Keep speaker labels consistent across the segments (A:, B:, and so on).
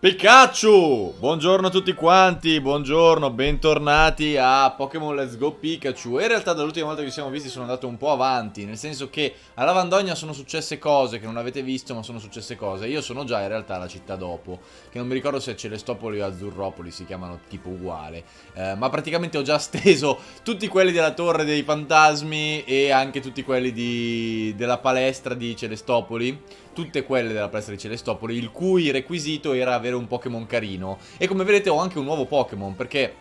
A: Pikachu! Buongiorno a tutti quanti, buongiorno, bentornati a Pokémon Let's Go Pikachu. In realtà dall'ultima volta che ci siamo visti sono andato un po' avanti, nel senso che a Lavandogna sono successe cose che non avete visto, ma sono successe cose. Io sono già in realtà alla città dopo, che non mi ricordo se è Celestopoli o Azzurropoli, si chiamano tipo uguale. Eh, ma praticamente ho già steso tutti quelli della Torre dei Fantasmi e anche tutti quelli di... della palestra di Celestopoli tutte quelle della palestra di Celestopoli, il cui requisito era avere un Pokémon carino. E come vedete ho anche un nuovo Pokémon, perché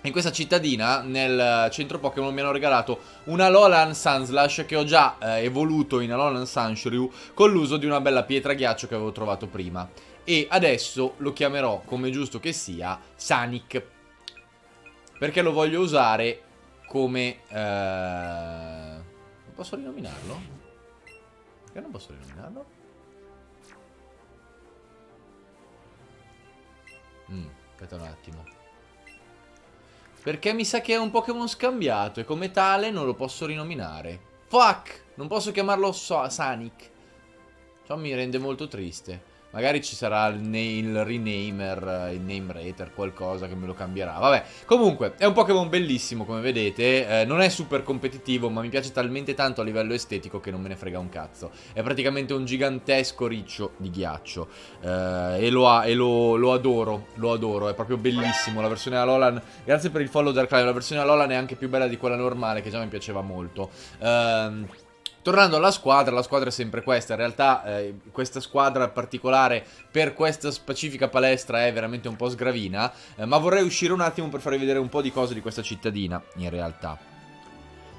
A: in questa cittadina, nel centro Pokémon, mi hanno regalato una Alolan Sunslash che ho già eh, evoluto in Alolan Sunshrew con l'uso di una bella pietra ghiaccio che avevo trovato prima. E adesso lo chiamerò, come giusto che sia, Sanic. Perché lo voglio usare come... Eh... Posso rinominarlo? Perché non posso rinominarlo? Mm, aspetta un attimo. Perché mi sa che è un Pokémon scambiato e come tale non lo posso rinominare. Fuck! Non posso chiamarlo so Sonic. Ciò mi rende molto triste. Magari ci sarà il, il renamer, il name rater, qualcosa che me lo cambierà. Vabbè, comunque, è un Pokémon bellissimo, come vedete. Eh, non è super competitivo, ma mi piace talmente tanto a livello estetico che non me ne frega un cazzo. È praticamente un gigantesco riccio di ghiaccio. Eh, e, lo, ha, e lo, lo, adoro, lo adoro. È proprio bellissimo. La versione Alolan, grazie per il follow Dark Cloud, la versione Alolan è anche più bella di quella normale, che già mi piaceva molto. Ehm... Tornando alla squadra, la squadra è sempre questa, in realtà eh, questa squadra particolare per questa specifica palestra è veramente un po' sgravina, eh, ma vorrei uscire un attimo per farvi vedere un po' di cose di questa cittadina, in realtà.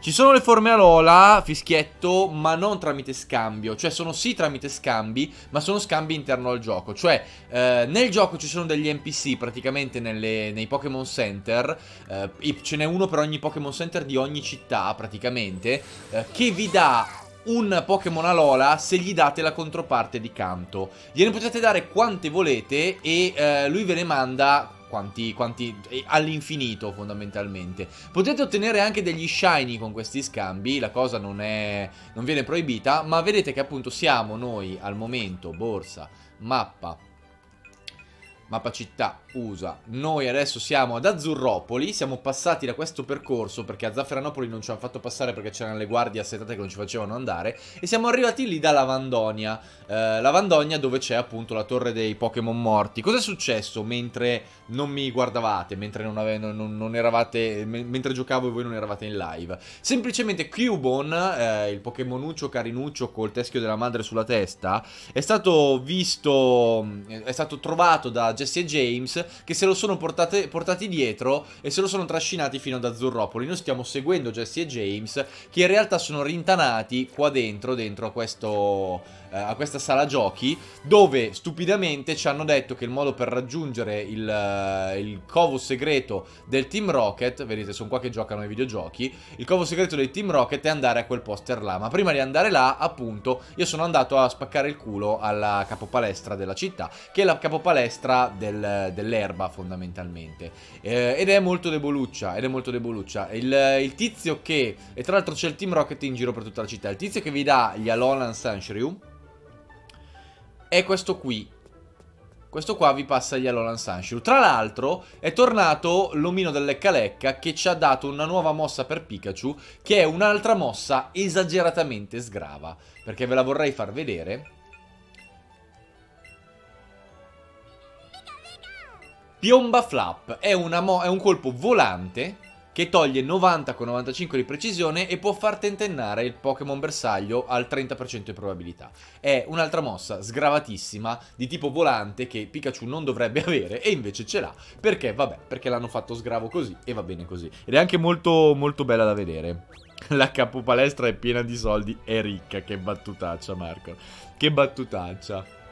A: Ci sono le forme Alola, fischietto, ma non tramite scambio. Cioè sono sì tramite scambi, ma sono scambi interno al gioco. Cioè eh, nel gioco ci sono degli NPC praticamente nelle, nei Pokémon Center. Eh, ce n'è uno per ogni Pokémon Center di ogni città praticamente. Eh, che vi dà un Pokémon Alola se gli date la controparte di canto. Gliene potete dare quante volete e eh, lui ve ne manda quanti, quanti all'infinito fondamentalmente. Potete ottenere anche degli shiny con questi scambi, la cosa non, è, non viene proibita, ma vedete che appunto siamo noi al momento, borsa, mappa, mappa città, USA. Noi adesso siamo ad Azzurropoli, siamo passati da questo percorso perché a Zafferanopoli non ci hanno fatto passare perché c'erano le guardie assetate che non ci facevano andare e siamo arrivati lì da Lavandonia, eh, Lavandonia dove c'è appunto la torre dei Pokémon morti. Cos'è successo mentre non mi guardavate, mentre non, ave, non, non eravate, mentre giocavo e voi non eravate in live? Semplicemente Cubone, eh, il Pokémonuccio carinuccio col teschio della madre sulla testa, è stato visto, è stato trovato da Jesse e James che se lo sono portate, portati dietro e se lo sono trascinati fino ad Azzurropoli. Noi stiamo seguendo Jesse e James che in realtà sono rintanati qua dentro, dentro a questo eh, a questa sala giochi dove stupidamente ci hanno detto che il modo per raggiungere il, uh, il covo segreto del Team Rocket, vedete sono qua che giocano ai videogiochi, il covo segreto del Team Rocket è andare a quel poster là, ma prima di andare là appunto io sono andato a spaccare il culo alla capopalestra della città, che è la capopalestra del, dell'erba fondamentalmente, eh, ed è molto deboluccia, ed è molto deboluccia, il, il tizio che, e tra l'altro c'è il Team Rocket in giro per tutta la città, il tizio che vi dà gli Alolan Sunshrew, è questo qui. Questo qua vi passa gli Alolan Sunshine. Tra l'altro è tornato l'omino del Lecca Lecca che ci ha dato una nuova mossa per Pikachu che è un'altra mossa esageratamente sgrava. Perché ve la vorrei far vedere. Piomba Flap è, è un colpo volante che toglie 90 con 95 di precisione e può far tentennare il Pokémon bersaglio al 30% di probabilità. È un'altra mossa sgravatissima di tipo volante che Pikachu non dovrebbe avere e invece ce l'ha. Perché? Vabbè, perché l'hanno fatto sgravo così e va bene così. Ed è anche molto, molto bella da vedere. La capo palestra è piena di soldi, è ricca, che battutaccia Marco. Che battutaccia.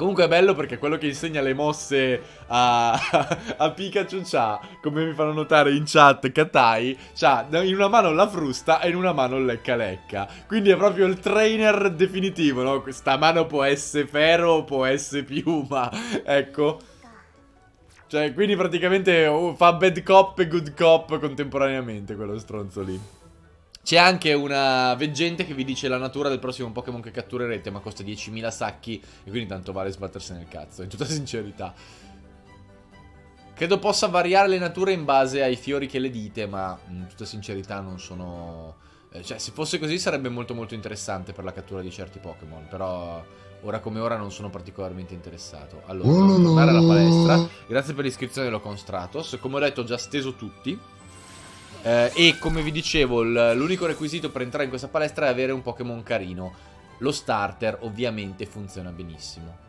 A: Comunque è bello perché quello che insegna le mosse a, a Pikachu c'ha, come mi fanno notare in chat, Katai, c'ha in una mano la frusta e in una mano il lecca lecca. Quindi è proprio il trainer definitivo, no? Questa mano può essere ferro, può essere piuma, ecco. Cioè, quindi praticamente oh, fa bad cop e good cop contemporaneamente quello stronzo lì. C'è anche una veggente che vi dice la natura del prossimo Pokémon che catturerete, ma costa 10.000 sacchi e quindi tanto vale sbattersi nel cazzo, in tutta sincerità. Credo possa variare le nature in base ai fiori che le dite, ma in tutta sincerità non sono... Eh, cioè, se fosse così sarebbe molto molto interessante per la cattura di certi Pokémon, però ora come ora non sono particolarmente interessato. Allora, devo tornare alla palestra. Grazie per l'iscrizione Locon Stratos. Come ho detto ho già steso tutti. Eh, e come vi dicevo, l'unico requisito per entrare in questa palestra è avere un Pokémon carino. Lo starter ovviamente funziona benissimo.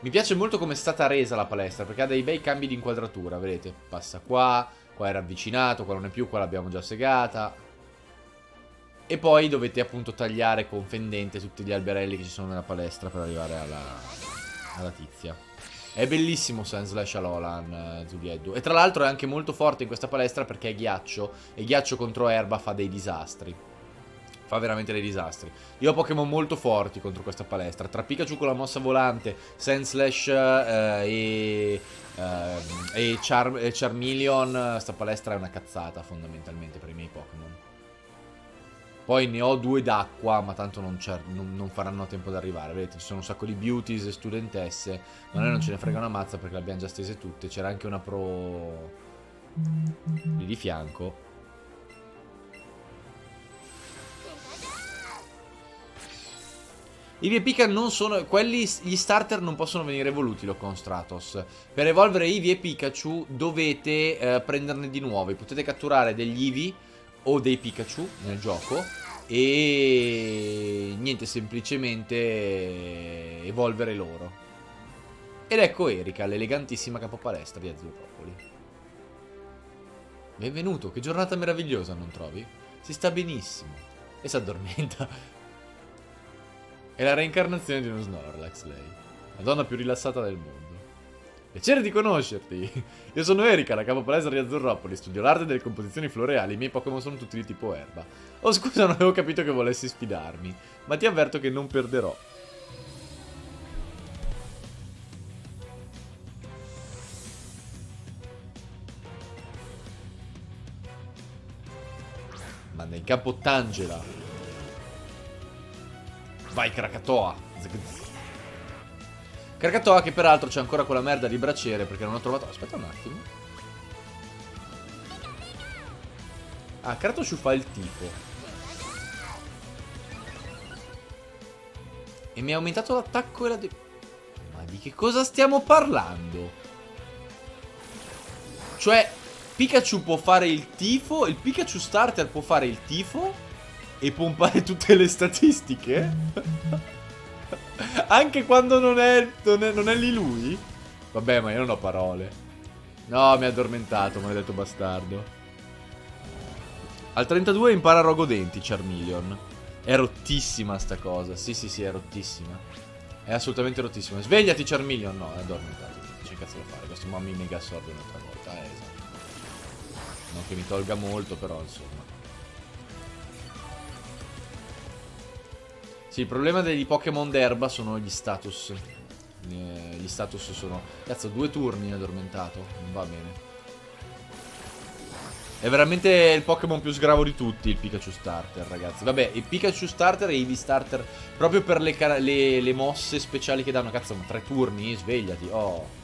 A: Mi piace molto come è stata resa la palestra perché ha dei bei cambi di inquadratura, vedete? Passa qua, qua è ravvicinato, qua non è più, qua l'abbiamo già segata. E poi dovete appunto tagliare con fendente tutti gli alberelli che ci sono nella palestra per arrivare alla, alla tizia. È bellissimo Sandslash Alolan, eh, Zulieddu. E tra l'altro è anche molto forte in questa palestra perché è ghiaccio. E ghiaccio contro erba fa dei disastri. Fa veramente dei disastri. Io ho Pokémon molto forti contro questa palestra. Tra Pikachu con la mossa volante, Sandslash eh, e, eh, e, Char e Charmeleon, sta palestra è una cazzata fondamentalmente per i miei Pokémon. Poi ne ho due d'acqua, ma tanto non, non, non, faranno tempo ad arrivare. Vedete, ci sono un sacco di beauties e studentesse. Ma noi non ce ne frega una mazza perché le abbiamo già stese tutte. C'era anche una pro lì di fianco. Eevee e Pika non sono... Quelli, gli starter non possono venire evoluti, lo con Stratos. Per evolvere Eevee e Pikachu dovete eh, prenderne di nuovi. Potete catturare degli Eevee o dei Pikachu nel gioco e niente, semplicemente evolvere loro. Ed ecco Erika, l'elegantissima capopalestra di Azzurropoli. Benvenuto, che giornata meravigliosa, non trovi? Si sta benissimo. E si addormenta. È la reincarnazione di uno Snorlax, lei. La donna più rilassata del mondo. Piacere di conoscerti. Io sono Erika, la capo palestra di Azzurropoli, studio l'arte delle composizioni floreali, i miei Pokémon sono tutti di tipo erba. Oh scusa, non avevo capito che volessi sfidarmi, ma ti avverto che non perderò. Manda in campo Tangela. Vai Krakatoa. Krakatoa che peraltro c'è ancora quella merda di braciere perché non ho trovato... Aspetta un attimo. Ah, Kratoshu fa il tipo. E mi ha aumentato l'attacco e la... Ma di che cosa stiamo parlando? Cioè, Pikachu può fare il tifo, il Pikachu starter può fare il tifo e pompare tutte le statistiche? Anche quando non è, non è, non è lì lui? Vabbè, ma io non ho parole. No, mi ha addormentato, maledetto bastardo. Al 32 impara Rogodenti, Charmeleon. È rottissima sta cosa. Sì, sì, sì, è rottissima. È assolutamente rottissima. Svegliati, Charmeleon. No, è addormentato. C'è cazzo da fare. Questo mamma mi mega assorbe un'altra volta. Eh, esatto. Non che mi tolga molto, però, insomma. Sì, il problema degli Pokémon d'erba sono gli status. Eh, gli status sono... Cazzo, due turni addormentato. Non va bene. È veramente il Pokémon più sgravo di tutti, il Pikachu Starter, ragazzi. Vabbè, il Pikachu Starter e i Eevee Starter, proprio per le, le, le mosse speciali che danno. Cazzo, ma tre turni? Svegliati. Oh.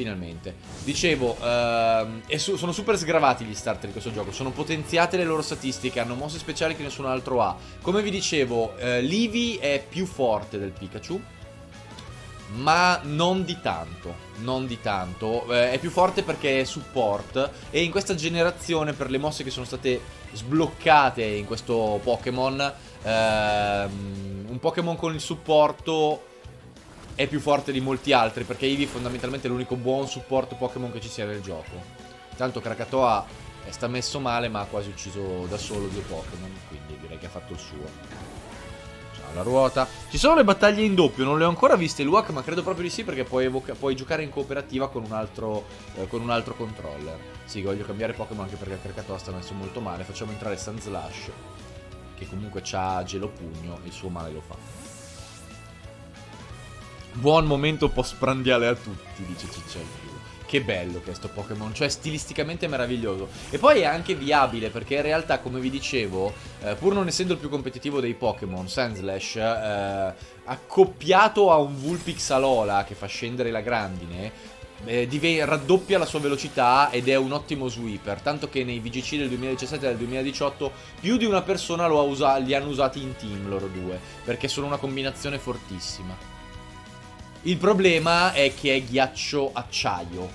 A: Finalmente. Dicevo, ehm, su sono super sgravati gli starter di questo gioco. Sono potenziate le loro statistiche, hanno mosse speciali che nessun altro ha. Come vi dicevo, eh, l'Eevee è più forte del Pikachu. Ma non di tanto, non di tanto. Eh, è più forte perché è support. E in questa generazione, per le mosse che sono state sbloccate in questo Pokémon, ehm, un Pokémon con il supporto è più forte di molti altri perché Eevee fondamentalmente è l'unico buon supporto Pokémon che ci sia nel gioco. Tanto Krakatoa sta messo male ma ha quasi ucciso da solo due Pokémon, quindi direi che ha fatto il suo. Ciao la ruota. Ci sono le battaglie in doppio, non le ho ancora viste Luak ma credo proprio di sì perché puoi, puoi giocare in cooperativa con un, altro, eh, con un altro controller. Sì, voglio cambiare Pokémon anche perché Krakatoa sta messo molto male. Facciamo entrare Sandslash che comunque ha gelo pugno il suo male lo fa. Buon momento post-prandiale a tutti, dice Cicciolino. Che bello che è sto Pokémon, cioè stilisticamente meraviglioso. E poi è anche viabile perché in realtà, come vi dicevo, eh, pur non essendo il più competitivo dei Pokémon, Sandslash, eh, accoppiato a un Vulpix Alola che fa scendere la grandine, eh, raddoppia la sua velocità ed è un ottimo sweeper. Tanto che nei VGC del 2017 e del 2018 più di una persona li hanno usati in team loro due, perché sono una combinazione fortissima. Il problema è che è ghiaccio acciaio.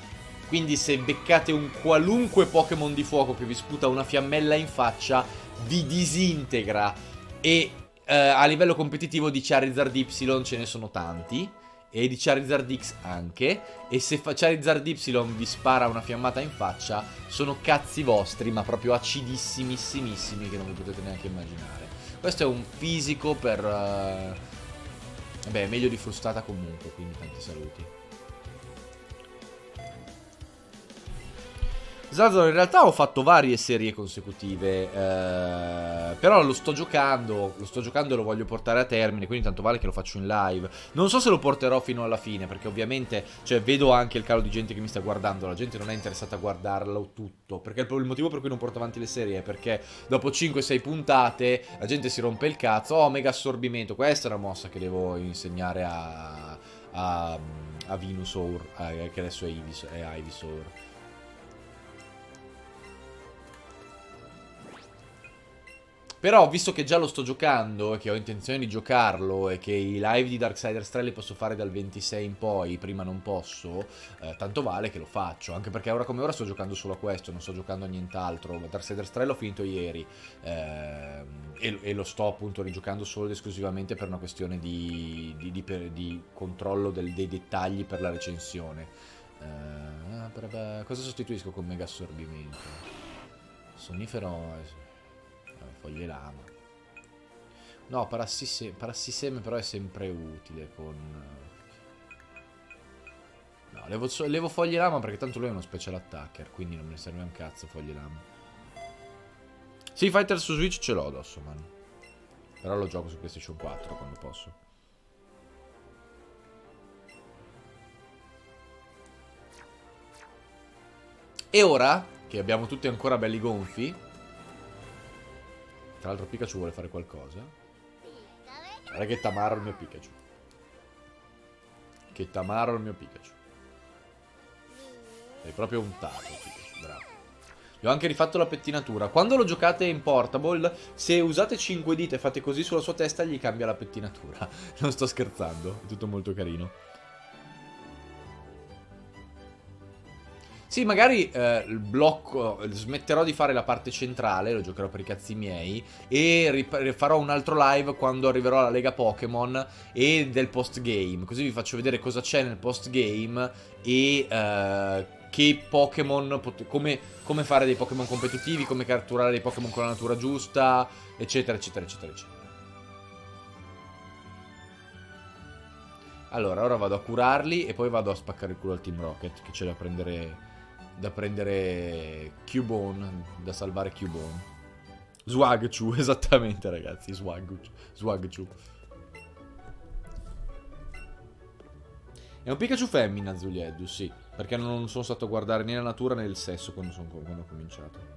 A: Quindi se beccate un qualunque Pokémon di fuoco che vi sputa una fiammella in faccia, vi disintegra. E eh, a livello competitivo di Charizard Y ce ne sono tanti. E di Charizard X anche. E se Charizard Y vi spara una fiammata in faccia, sono cazzi vostri, ma proprio acidissimissimissimi che non vi potete neanche immaginare. Questo è un fisico per... Uh, Beh, meglio di frustata comunque, quindi tanti saluti. Zazor in realtà ho fatto varie serie consecutive, eh, però lo sto giocando, lo sto giocando e lo voglio portare a termine, quindi tanto vale che lo faccio in live. Non so se lo porterò fino alla fine, perché ovviamente, cioè, vedo anche il calo di gente che mi sta guardando, la gente non è interessata a guardarlo tutto, perché il, il motivo per cui non porto avanti le serie è perché dopo 5-6 puntate la gente si rompe il cazzo, oh, mega assorbimento, questa è una mossa che devo insegnare a, a, a Venusaur, eh, che adesso è, Ivysaur. Però, visto che già lo sto giocando e che ho intenzione di giocarlo e che i live di Darksiders 3 li posso fare dal 26 in poi, prima non posso, eh, tanto vale che lo faccio. Anche perché ora come ora sto giocando solo a questo, non sto giocando a nient'altro. Darksiders 3 l'ho finito ieri eh, e, e, lo sto appunto rigiocando solo ed esclusivamente per una questione di, di, di, di controllo del, dei dettagli per la recensione. Eh, per, cosa sostituisco con mega assorbimento? Sonnifero... Foglie lama. No, parassiseme, parassiseme però è sempre utile con... No, levo, levo foglie lama perché tanto lui è uno special attacker, quindi non mi serve un cazzo foglie lama. Sì, Fighter su Switch ce l'ho addosso, man. Però lo gioco su PlayStation 4 quando posso. E ora, che abbiamo tutti ancora belli gonfi, tra l'altro Pikachu vuole fare qualcosa. Guarda che tamaro il mio Pikachu. Che tamaro il mio Pikachu. Sei proprio un tato, Pikachu, bravo. Gli ho anche rifatto la pettinatura. Quando lo giocate in portable, se usate 5 dita e fate così sulla sua testa, gli cambia la pettinatura. Non sto scherzando, è tutto molto carino. Sì, magari eh, blocco, smetterò di fare la parte centrale, lo giocherò per i cazzi miei, e farò un altro live quando arriverò alla Lega Pokémon e del post-game, così vi faccio vedere cosa c'è nel post-game e eh, che Pokémon, come, come fare dei Pokémon competitivi, come catturare dei Pokémon con la natura giusta, eccetera, eccetera, eccetera, eccetera. Allora, ora vado a curarli e poi vado a spaccare il culo al Team Rocket, che c'è da prendere da prendere Cubone, da salvare Cubone. Swagchu, esattamente ragazzi, Swagchu. È un Pikachu femmina Zulieddu, sì, perché non sono stato a guardare né la natura né il sesso quando, sono, quando ho cominciato.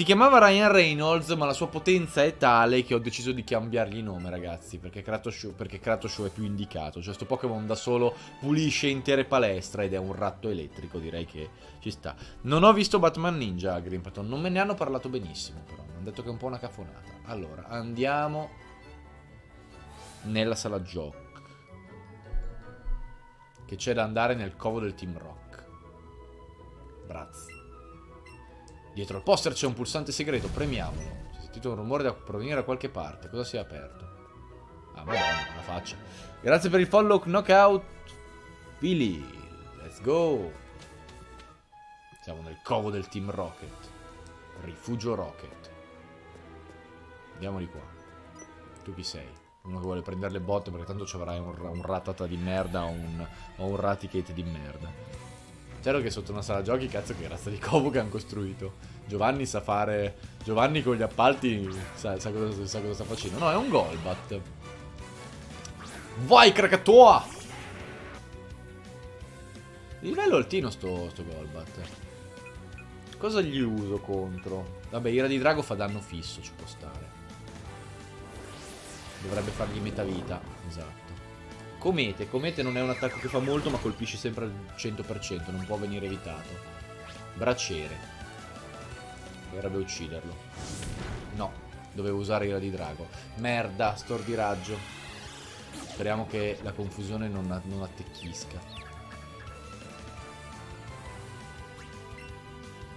A: Si chiamava Ryan Reynolds, ma la sua potenza è tale che ho deciso di cambiargli nome, ragazzi, perché Kratos, perché Kratos è più indicato. Cioè, sto Pokémon da solo pulisce intere palestre ed è un ratto elettrico, direi che ci sta. Non ho visto Batman Ninja, Green Patton, non me ne hanno parlato benissimo, però. Mi hanno detto che è un po' una cafonata. Allora, andiamo nella sala giochi. Che c'è da andare nel covo del Team Rock. Grazie. Dietro al poster c'è un pulsante segreto, premiamolo. Si è sentito un rumore da provenire da qualche parte. Cosa si è aperto? Ah, madonna, la faccia. Grazie per il follow, knockout. Billy, let's go. Siamo nel covo del Team Rocket. Rifugio Rocket. Andiamo di qua. Tu chi sei? Uno che vuole prendere le botte perché tanto ci avrai un, un ratata di merda o un, o un raticate di merda. Certo che sotto una sala giochi, cazzo, che razza di covo che hanno costruito. Giovanni sa fare... Giovanni con gli appalti sa, sa, cosa, sa cosa sta facendo. No, è un Golbat. Vai, Krakatoa! Livello altino sto, sto Golbat. Cosa gli uso contro? Vabbè, Ira di Drago fa danno fisso, ci può stare. Dovrebbe fargli metà vita. Esatto. Comete. Comete non è un attacco che fa molto, ma colpisce sempre al 100%. Non può venire evitato. Braciere. Dovrebbe ucciderlo. No. Dovevo usare ira di drago. Merda, stor di raggio. Speriamo che la confusione non, non attecchisca.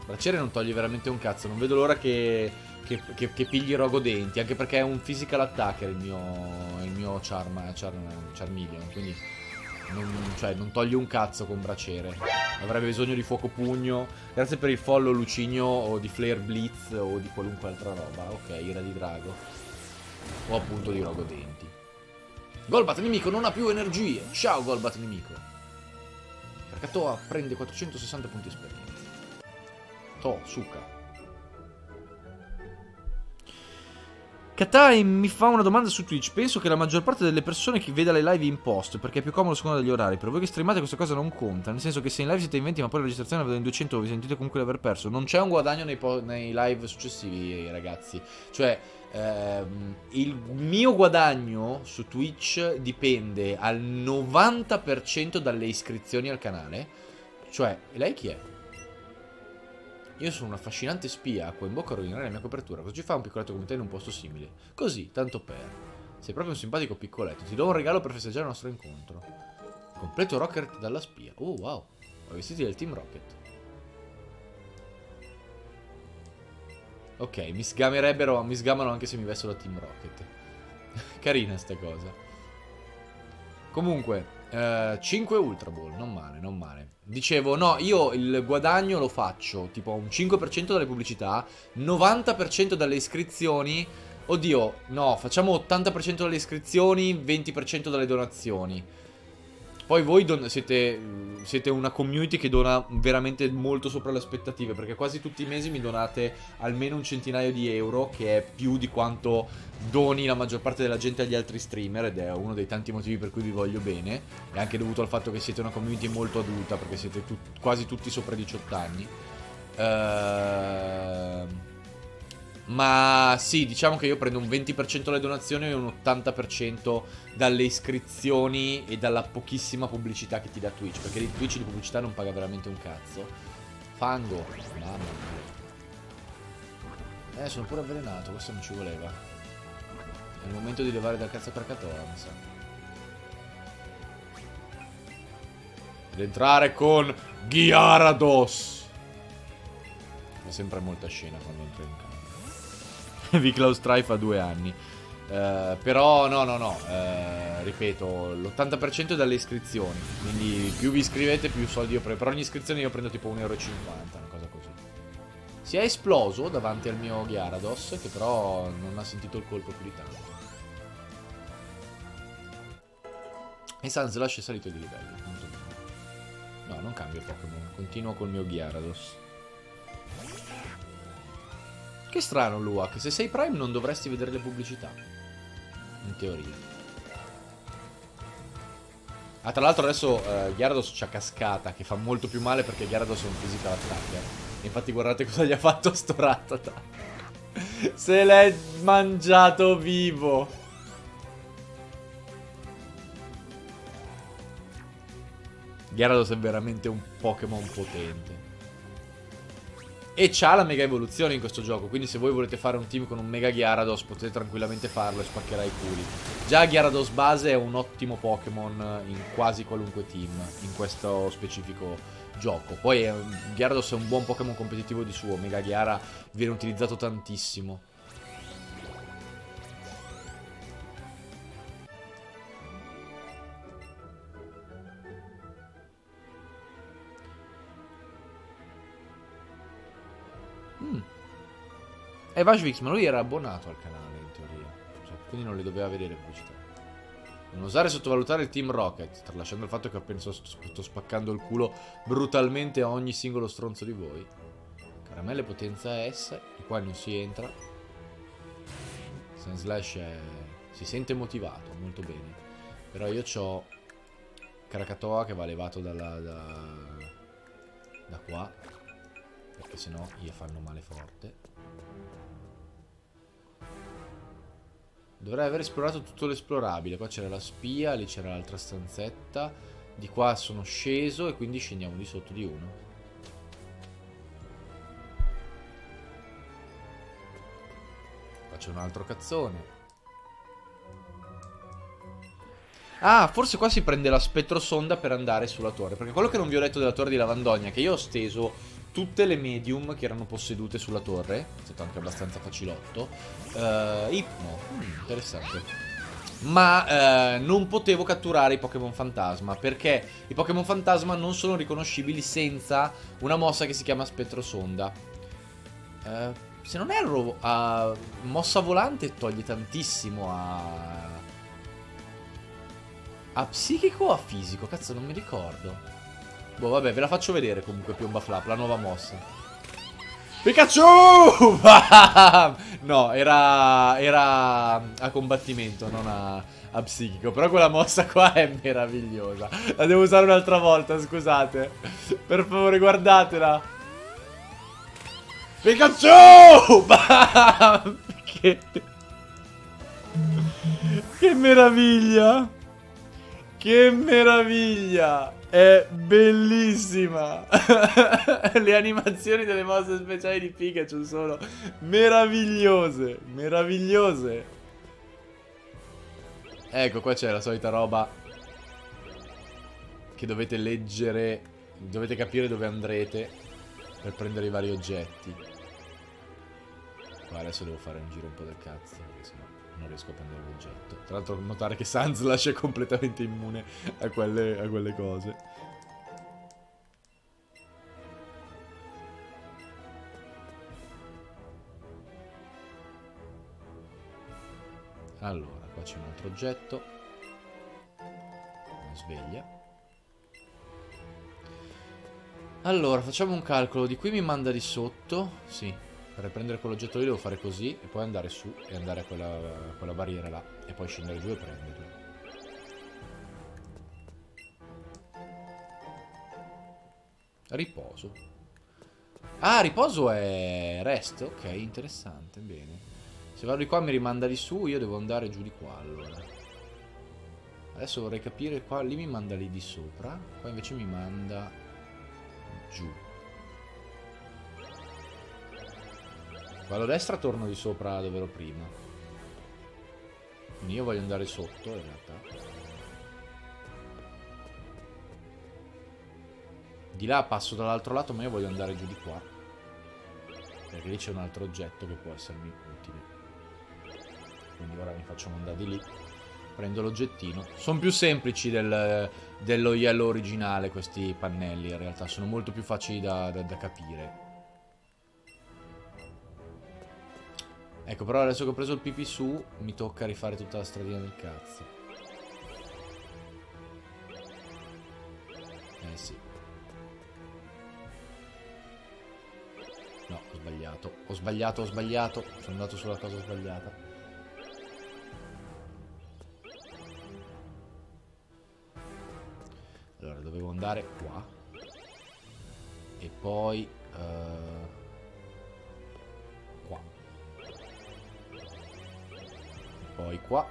A: Braciere non toglie veramente un cazzo. Non vedo l'ora che che, che, che pigli Rogodenti, anche perché è un physical attacker il mio, il mio Charm, Charm, Charmeleon, quindi non, cioè, non toglie un cazzo con braciere. Avrebbe bisogno di fuoco pugno. Grazie per il follow Lucinio o di Flare Blitz o di qualunque altra roba. Ok, ira di drago. O appunto di Rogodenti. Golbat nemico non ha più energie. Ciao Golbat nemico. Krakatoa prende 460 punti esperienza. To, Suka. Katai mi fa una domanda su Twitch. Penso che la maggior parte delle persone che veda le live in post perché è più comodo secondo degli orari. Per voi che streamate questa cosa non conta. Nel senso che se in live siete in 20 ma poi la registrazione la vedo in 200 vi sentite comunque di aver perso. Non c'è un guadagno nei, nei live successivi, ragazzi. Cioè, ehm, il mio guadagno su Twitch dipende al 90% dalle iscrizioni al canale. Cioè, lei chi è? Io sono un affascinante spia, acqua in bocca a rovinare la mia copertura. Cosa ci fa un piccoletto come te in un posto simile? Così, tanto per. Sei proprio un simpatico piccoletto. Ti do un regalo per festeggiare il nostro incontro. Completo Rocket dalla spia. Oh, wow. Ho vestiti del Team Rocket. Ok, mi sgamerebbero, mi sgamano anche se mi vesto da Team Rocket. Carina sta cosa. Comunque, eh, 5 Ultra Ball, non male, non male. Dicevo, no, io il guadagno lo faccio tipo un 5% dalle pubblicità, 90% dalle iscrizioni. Oddio, no, facciamo 80% dalle iscrizioni, 20% dalle donazioni. Poi voi siete, siete, una community che dona veramente molto sopra le aspettative, perché quasi tutti i mesi mi donate almeno un centinaio di euro, che è più di quanto doni la maggior parte della gente agli altri streamer, ed è uno dei tanti motivi per cui vi voglio bene. È anche dovuto al fatto che siete una community molto adulta, perché siete tu quasi tutti sopra i 18 anni. Ehm... Ma sì, diciamo che io prendo un 20% dalle donazioni e un 80% dalle iscrizioni e dalla pochissima pubblicità che ti dà Twitch. Perché di Twitch di pubblicità non paga veramente un cazzo. Fango. Mamma mia. Eh, sono pure avvelenato, questo non ci voleva. È il momento di levare dal cazzo Krakatoa, mi sa. Ed entrare con Gyarados. Fa sempre molta scena quando. Viclaus Strife fa due anni. Uh, però no, no, no, uh, ripeto, l'80% è dalle iscrizioni, quindi più vi iscrivete più soldi io prendo. Per ogni iscrizione io prendo tipo 1,50€, una cosa così. Si è esploso davanti al mio Gyarados, che però non ha sentito il colpo più di tanto. E Sunslash è salito di livello. No, non cambio Pokémon, continuo col mio Gyarados. Che strano Luak, se sei Prime non dovresti vedere le pubblicità. In teoria. Ah, tra l'altro adesso uh, Gyarados c'ha cascata, che fa molto più male perché Gyarados è un physical attacker. infatti guardate cosa gli ha fatto sto Ratata. Se l'è mangiato vivo. Gyarados è veramente un Pokémon potente. E c'ha la mega evoluzione in questo gioco, quindi se voi volete fare un team con un mega Gyarados potete tranquillamente farlo e spaccherà i culi. Già Gyarados base è un ottimo Pokémon in quasi qualunque team, in questo specifico gioco. Poi è, Gyarados è un buon Pokémon competitivo di suo, Mega Gyara viene utilizzato tantissimo. E Vashvix, ma lui era abbonato al canale in teoria. Cioè, quindi non le doveva vedere pubblicità. Non osare sottovalutare il Team Rocket, tralasciando il fatto che appena sto, spaccando il culo brutalmente a ogni singolo stronzo di voi. Caramelle potenza S, e qua non si entra. Sand è... si sente motivato, molto bene. Però io ho Krakatoa che va levato dalla, da, da qua. Perché sennò gli fanno male forte. Dovrei aver esplorato tutto l'esplorabile. Qua c'era la spia, lì c'era l'altra stanzetta. Di qua sono sceso e quindi scendiamo di sotto di uno. Qua c'è un altro cazzone. Ah, forse qua si prende la spettrosonda per andare sulla torre. Perché quello che non vi ho detto della torre di Lavandogna, che io ho steso tutte le medium che erano possedute sulla torre. È stato anche abbastanza facilotto. Uh, Ipno, mm, interessante. Ma uh, non potevo catturare i Pokémon Fantasma perché i Pokémon Fantasma non sono riconoscibili senza una mossa che si chiama Spettrosonda. Uh, se non erro, a mossa volante toglie tantissimo a... A psichico o a fisico? Cazzo, non mi ricordo. Boh, vabbè, ve la faccio vedere comunque Piomba Flap, la nuova mossa. Pikachu! no, era, era a combattimento, non a, a psichico. Però quella mossa qua è meravigliosa. La devo usare un'altra volta, scusate. Per favore, guardatela. Pikachu! che... che meraviglia! Che meraviglia! È bellissima. Le animazioni delle mosse speciali di Pikachu sono meravigliose. Meravigliose. Ecco, qua c'è la solita roba che dovete leggere. Dovete capire dove andrete per prendere i vari oggetti. Qua adesso devo fare un giro un po' del cazzo, non riesco a prendere l'oggetto. Tra l'altro notare che Sanslash è completamente immune a quelle, a quelle cose. Allora, qua c'è un altro oggetto. Una sveglia. Allora, facciamo un calcolo. Di qui mi manda di sotto. Sì, per prendere quell'oggetto lì devo fare così e poi andare su e andare a quella, a quella barriera là e poi scendere giù e prenderlo. Riposo. Ah, riposo è rest. Ok, interessante, bene. Se vado di qua mi rimanda di su, io devo andare giù di qua allora. Adesso vorrei capire qua, lì mi manda lì di sopra, qua invece mi manda giù. Vado a destra, torno di sopra dove ero prima. Quindi io voglio andare sotto in realtà. Di là passo dall'altro lato, ma io voglio andare giù di qua. Perché lì c'è un altro oggetto che può essermi utile. Quindi ora mi faccio mandare di lì. Prendo l'oggettino. Sono più semplici del, dello yellow originale questi pannelli, in realtà. Sono molto più facili da, da, da capire. Ecco, però adesso che ho preso il pipi su, mi tocca rifare tutta la stradina del cazzo. Eh sì. No, ho sbagliato. Ho sbagliato, ho sbagliato. Sono andato sulla cosa sbagliata. Allora, dovevo andare qua. E poi... Uh, poi qua.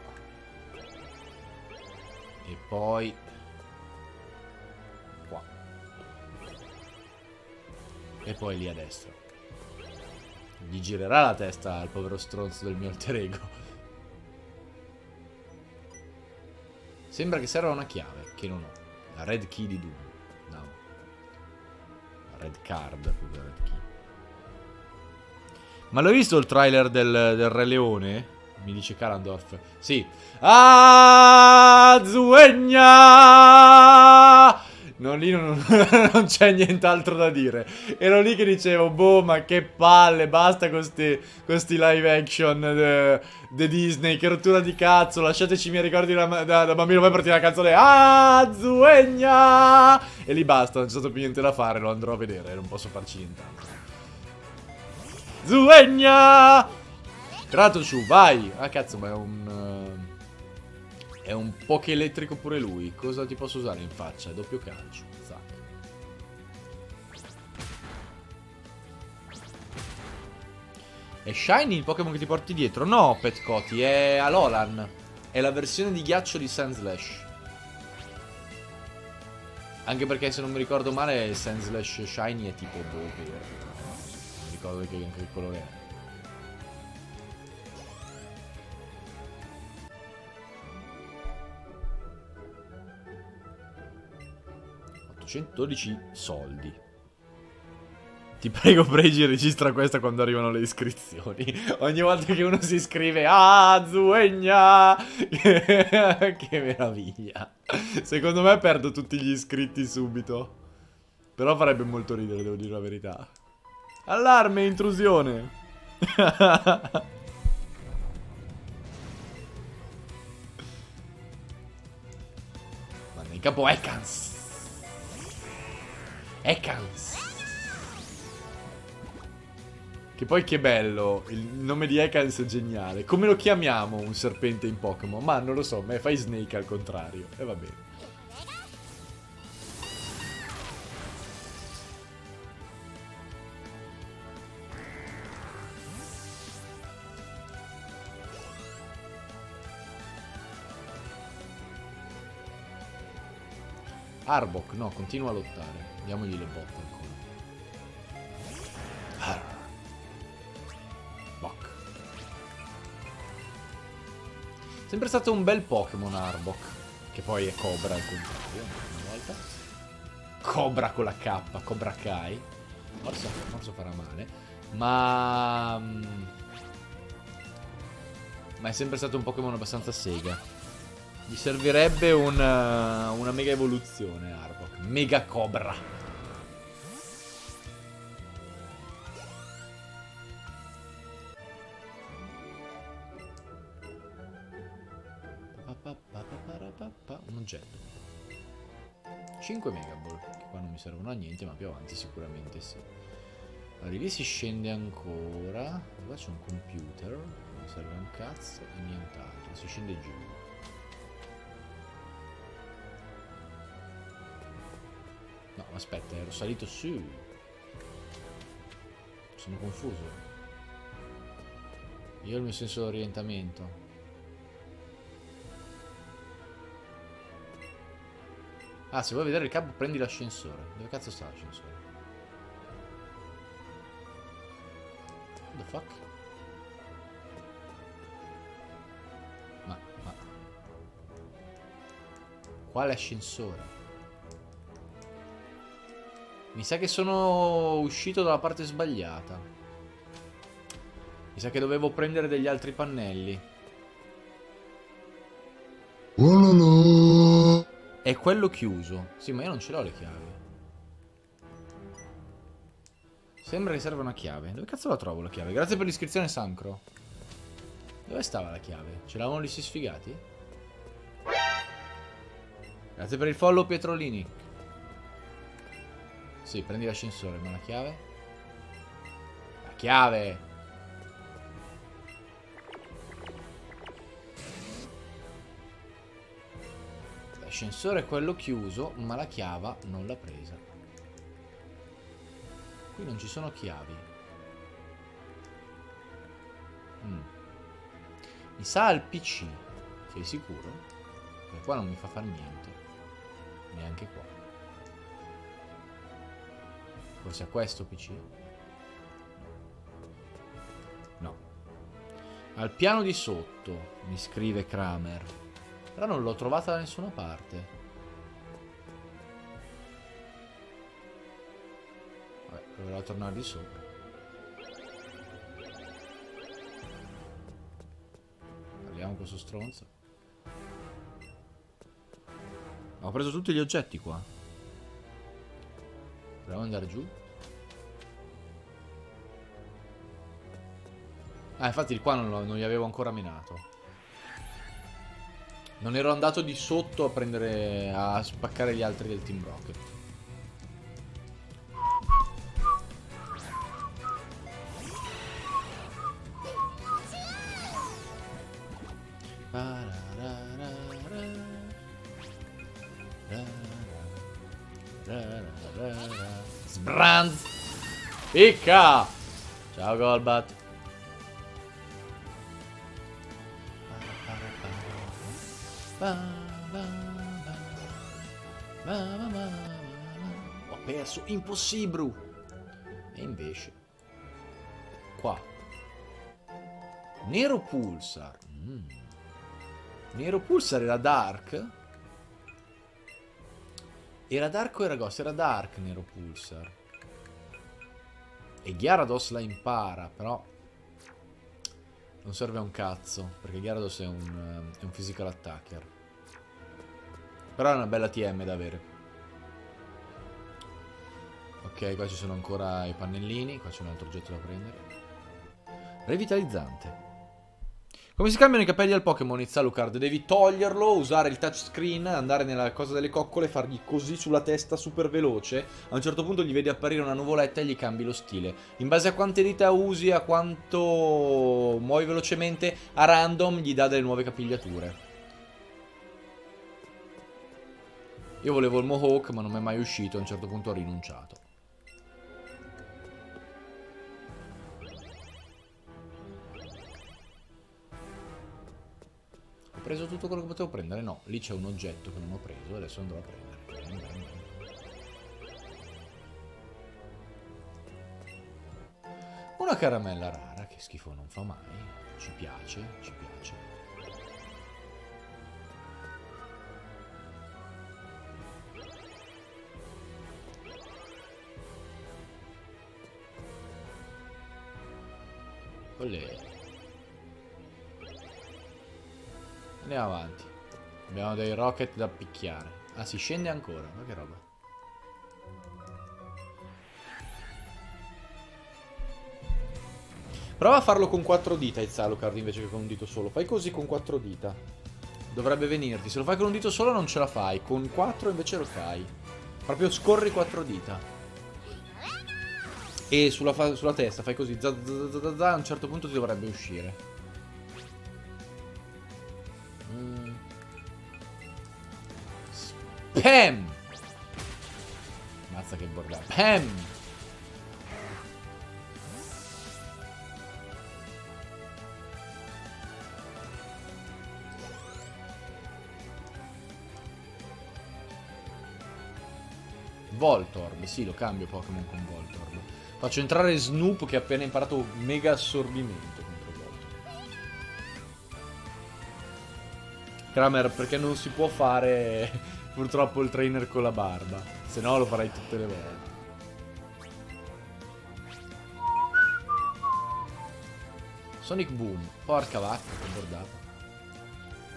A: E poi... Qua. E poi lì a destra. Gli girerà la testa al povero stronzo del mio alter ego. Sembra che serva una chiave, che non ho. La red key di Doom. No. La red card più che red key. Ma l'hai visto il trailer del, del Re Leone? Mi dice Karandorf. Sì. Ah, Zuegna! No, lì non, non c'è nient'altro da dire. Ero lì che dicevo, boh, ma che palle, basta con questi live action di Disney, che rottura di cazzo, lasciateci i miei ricordi da, da, da bambino, poi partire la canzone Ah, Zuegna! E lì basta, non c'è stato più niente da fare, lo andrò a vedere, non posso farci nient'altro. Zuegna! Kratochu, vai! Ah, cazzo, ma è un... Uh... È un poco elettrico pure lui. Cosa ti posso usare in faccia? Doppio calcio. Zac. È Shiny il Pokémon che ti porti dietro? No, Petcoti, è Alolan. È la versione di ghiaccio di Sandslash. Anche perché se non mi ricordo male Sandslash Shiny è tipo boh. Non mi ricordo che, che colore è. 112 soldi. Ti prego, Pregi, registra questa quando arrivano le iscrizioni. Ogni volta che uno si iscrive, ah, Zuegna! che meraviglia. Secondo me perdo tutti gli iscritti subito. Però farebbe molto ridere, devo dire la verità. Allarme, intrusione. In capo Ekans. Che poi che bello, il nome di Ekans è geniale. Come lo chiamiamo un serpente in Pokémon? Ma non lo so, me fai Snake al contrario. E va bene. Arbok, no, continua a lottare. Diamogli le botte ancora. Ah. Bok. Sempre stato un bel Pokémon Arbok. Che poi è Cobra al contrario, una volta. Cobra con la K, Cobra Kai. Forse, forse farà male. Ma... Mm, ma è sempre stato un Pokémon abbastanza sega. Gli servirebbe una, una mega evoluzione Arbok. Mega Cobra. Un oggetto. 5 megaball, che qua non mi servono a niente, ma più avanti sicuramente sì. Allora, lì si scende ancora. Qua c'è un computer, non mi serve un cazzo e nient'altro. Si scende giù. No, aspetta, ero salito su. Sono confuso. Io ho il mio senso di orientamento. Ah, se vuoi vedere il capo prendi l'ascensore. Dove cazzo sta l'ascensore? What the fuck? Ma, ma... Quale ascensore? Mi sa che sono uscito dalla parte sbagliata. Mi sa che dovevo prendere degli altri pannelli. È quello chiuso. Sì, ma io non ce l'ho le chiavi. Sembra che serva una chiave. Dove cazzo la trovo la chiave? Grazie per l'iscrizione, Sancro. Dove stava la chiave? Ce l'avevano lì si sfigati? Grazie per il follow, Pietrolini. Sì, prendi l'ascensore, ma la chiave? La chiave! L'ascensore è quello chiuso, ma la chiave non l'ha presa. Qui non ci sono chiavi. Mm. Mi sa al PC. Sei sicuro? Perché qua non mi fa fare niente. Neanche qua. Forse a questo PC? No. Al piano di sotto, mi scrive Kramer. Però non l'ho trovata da nessuna parte. Vabbè, proverò a tornare di sopra. Parliamo con questo stronzo. Ho preso tutti gli oggetti qua. Proviamo ad andare giù. Ah, infatti qua non, non li avevo ancora minato. Non ero andato di sotto a prendere... a spaccare gli altri del Team Rocket. Sbranz! Picca! Ciao Golbat! Ho perso impossibile. E invece qua Nero Pulsar. Mm. Nero Pulsar era Dark? Era Dark o era Ghost? Era Dark Nero Pulsar. E Gyarados la impara, però non serve a un cazzo, perché Gyarados è un, è un physical attacker. Però è una bella TM da avere. Ok, qua ci sono ancora i pannellini, qua c'è un altro oggetto da prendere. Revitalizzante. Come si cambiano i capelli al Pokémon Izzalucard? Devi toglierlo, usare il touchscreen, andare nella cosa delle coccole, fargli così sulla testa super veloce. A un certo punto gli vedi apparire una nuvoletta e gli cambi lo stile. In base a quante dita usi, a quanto muovi velocemente, a random gli dà delle nuove capigliature. Io volevo il Mohawk ma non mi è mai uscito, a un certo punto ho rinunciato. Ho preso tutto quello che potevo prendere? No, lì c'è un oggetto che non ho preso, adesso andrò a prendere. Una caramella rara, che schifo non fa mai. Ci piace, ci piace. Olè. Andiamo avanti. Abbiamo dei rocket da picchiare. Ah, si scende ancora. Ma che roba. Prova a farlo con quattro dita il Salocard invece che con un dito solo. Fai così con quattro dita. Dovrebbe venirti. Se lo fai con un dito solo non ce la fai. Con quattro invece lo fai. Proprio scorri quattro dita. E sulla, sulla testa fai così, za, za, za, za, a un certo punto ti dovrebbe uscire. Mm. Spam! Mazza che bordello. Pam! Voltorb, sì, lo cambio Pokémon con Voltorb. Faccio entrare Snoop che ha appena imparato mega assorbimento contro Voltorb. Kramer, perché non si può fare purtroppo il trainer con la barba. Se no lo farai tutte le volte. Sonic Boom. Porca vacca, che bordata.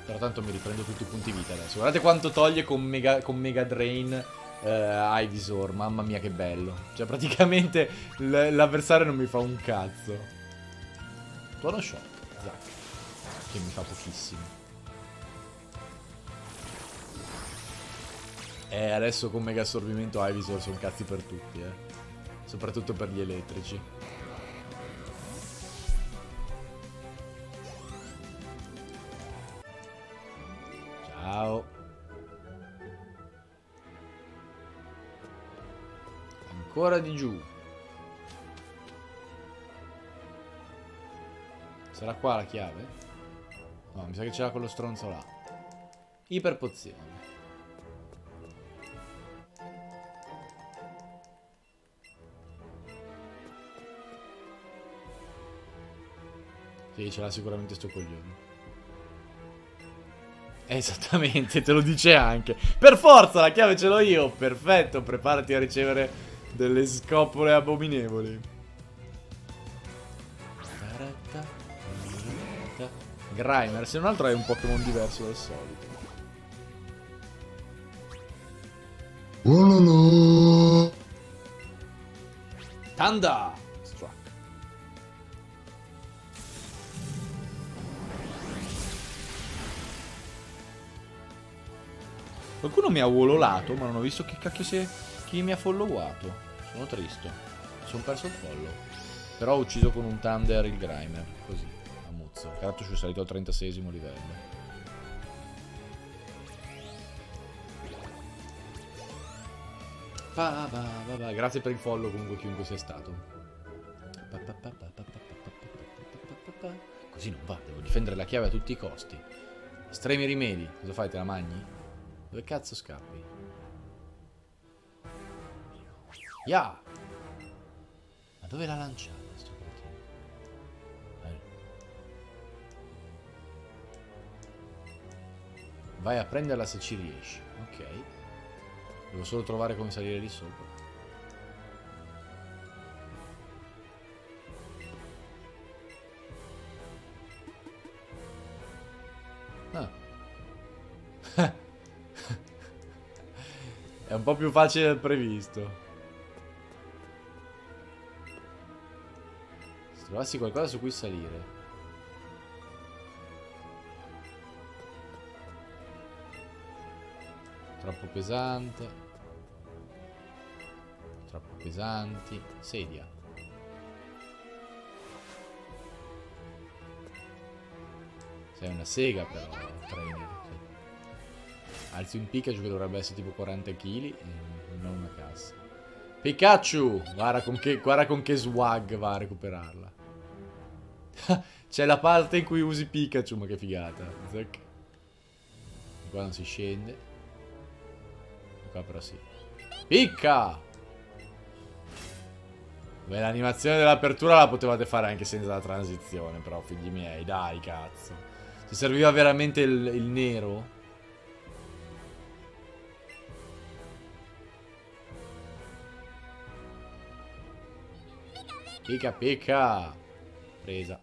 A: Però tanto mi riprendo tutti i punti vita adesso. Guardate quanto toglie con Mega, con Mega Drain uh, Ivysaur, mamma mia che bello. Cioè praticamente l'avversario non mi fa un cazzo. Tuono shock, Zac. Che mi fa pochissimo. Eh, adesso con mega assorbimento Ivysaur sono cazzi per tutti, eh. Soprattutto per gli elettrici. Ciao. Ancora di giù. Sarà qua la chiave? No, mi sa che c'era quello stronzo là. Iperpozione. Sì, ce l'ha sicuramente sto coglione. Esattamente, te lo dice anche. Per forza, la chiave ce l'ho io. Perfetto, preparati a ricevere delle scopole abominevoli. Grimer, se non altro è un Pokémon diverso dal solito. Thunder! Struck. Qualcuno mi ha wololato, ma non ho visto che cacchio si è... chi mi ha followato. Sono triste. Sono perso il follow. Però ho ucciso con un Thunder il Grimer. Così, a muzzo. Caratos è salito al 36 livello. Pa, pa, pa, Grazie per il follow comunque chiunque sia stato. Così non va, devo difendere la chiave a tutti i costi. Estremi rimedi. Cosa fai, te la magni? Dove cazzo scappi? Ya! Ma dove l'ha lanciata sto cretino? Vai a prenderla se ci riesci. Ok. Devo solo trovare come salire lì sopra. Ah. È un po' più facile del previsto. Se trovassi qualcosa su cui salire. Troppo pesante. Troppo pesanti. Sedia. Sei una sega però, trainer. Alzi un Pikachu che dovrebbe essere tipo 40 kg e non una cassa. Pikachu! Guarda con che, guarda con che swag va a recuperarla. C'è la parte in cui usi Pikachu, ma che figata. Zac. Qua non si scende. Qua però sì. Picca! Beh, l'animazione dell'apertura la potevate fare anche senza la transizione, però, figli miei, dai, cazzo. Se serviva veramente il, il nero... Picca, picca. Presa.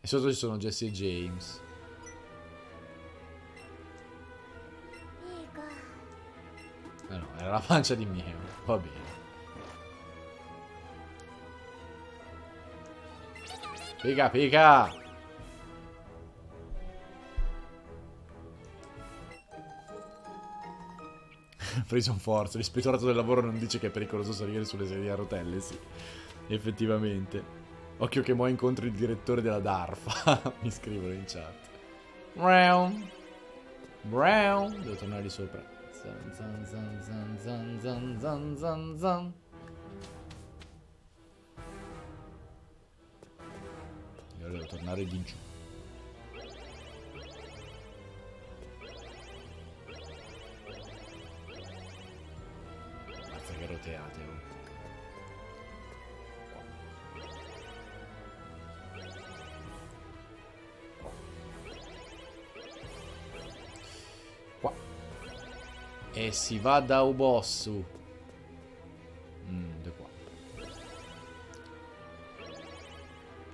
A: E sotto ci sono Jesse e James. Eh no, era la pancia di Mieo. Va bene. Pica, pica! Prison Force, l'ispettorato del lavoro non dice che è pericoloso salire sulle sedie a rotelle, sì. Effettivamente. Occhio che mo incontro il direttore della DARFA. Mi scrivono in chat. Brown. Brown. Devo tornare di sopra. Zan zan zan zan zan zan zan zan zan. Io devo tornare di giù. Oh. Qua. E si va da Ubossu. Mm.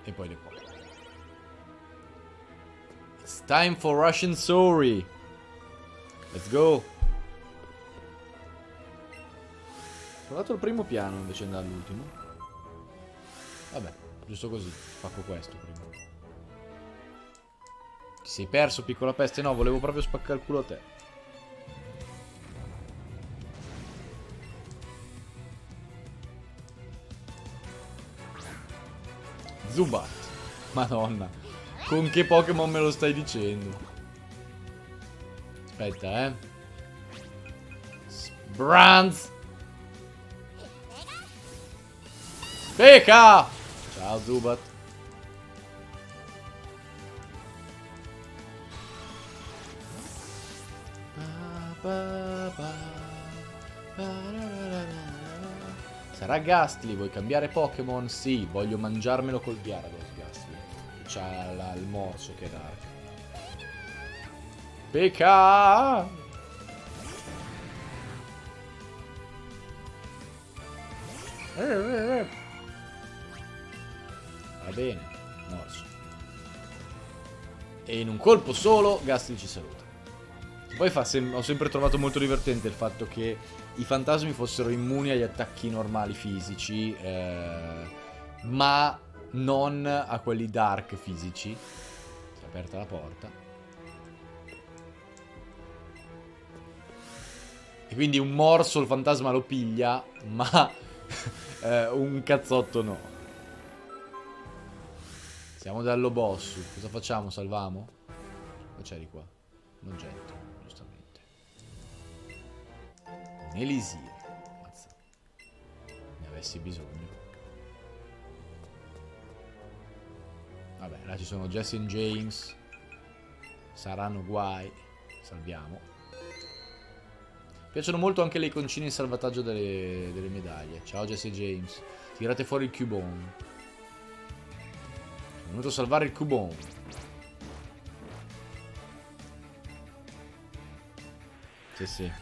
A: E poi da qua. It's time for Russian Sorry. Let's go. Provato il primo piano invece di andare all'ultimo. Vabbè, giusto così. Faccio questo prima. Ti sei perso, piccola peste? No, volevo proprio spaccare il culo a te. Zubat. Madonna. Con che Pokémon me lo stai dicendo? Aspetta, eh. Brands. Peka! Ciao Zubat. Sarà Gastly, vuoi cambiare Pokémon? Sì, voglio mangiarmelo col Gyarados Gastly. C'ha il morso che è dark. Peka! Bene, morso. E in un colpo solo Gastly ci saluta. Poi sem ho sempre trovato molto divertente il fatto che i fantasmi fossero immuni agli attacchi normali fisici, eh, ma non a quelli dark fisici. Si è aperta la porta. E quindi un morso il fantasma lo piglia, ma eh, un cazzotto no. Siamo dallo boss. Cosa facciamo? Salviamo? Cosa c'è di qua? Un oggetto, giustamente. Un elisir. Ne avessi bisogno. Vabbè, là ci sono Jesse e James. Saranno guai. Salviamo. Piacciono molto anche le iconcine in salvataggio delle, delle medaglie. Ciao Jesse e James. Tirate fuori il cubone. Venuto a salvare il cubone. Sì, sì.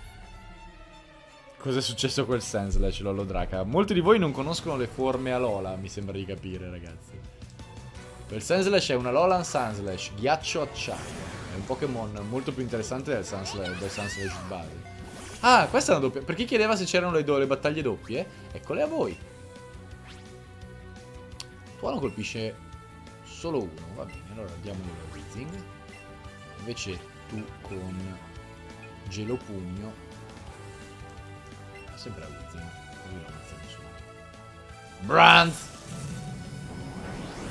A: Cos'è successo a quel Senslash, Lolo Draca? Molti di voi non conoscono le forme Alola, mi sembra di capire, ragazzi. Il Sandslash è una Lolan Sandslash, ghiaccio acciaio. È un Pokémon molto più interessante del Sandslash, del Sandslash base. Ah, questa è una doppia. Per chi chiedeva se c'erano le, le, battaglie doppie, eccole a voi. Tuono colpisce solo uno, va bene. Allora diamogli Wizzing. Invece tu con Gelo Pugno. Sempre la Wizzing. Così non nessuno. Branz!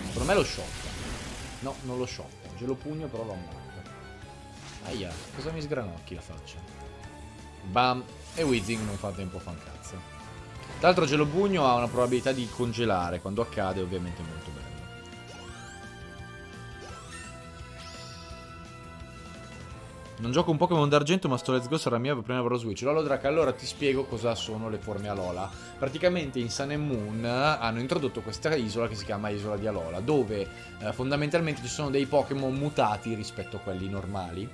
A: Secondo me lo sciocca. No, non lo sciocca. Gelo pugno però lo ammazza. Aia, cosa mi sgranocchi la faccia? Bam. E Wizzing non fa tempo fan cazzo. Tra l'altro Gelo pugno ha una probabilità di congelare. Quando accade ovviamente molto Non gioco un Pokémon d'argento ma sto Let's Go sarà mia prima avrò Switch. Lolo Drac, allora ti spiego cosa sono le forme Alola. Praticamente in Sun and Moon hanno introdotto questa isola che si chiama Isola di Alola, dove eh, fondamentalmente ci sono dei Pokémon mutati rispetto a quelli normali.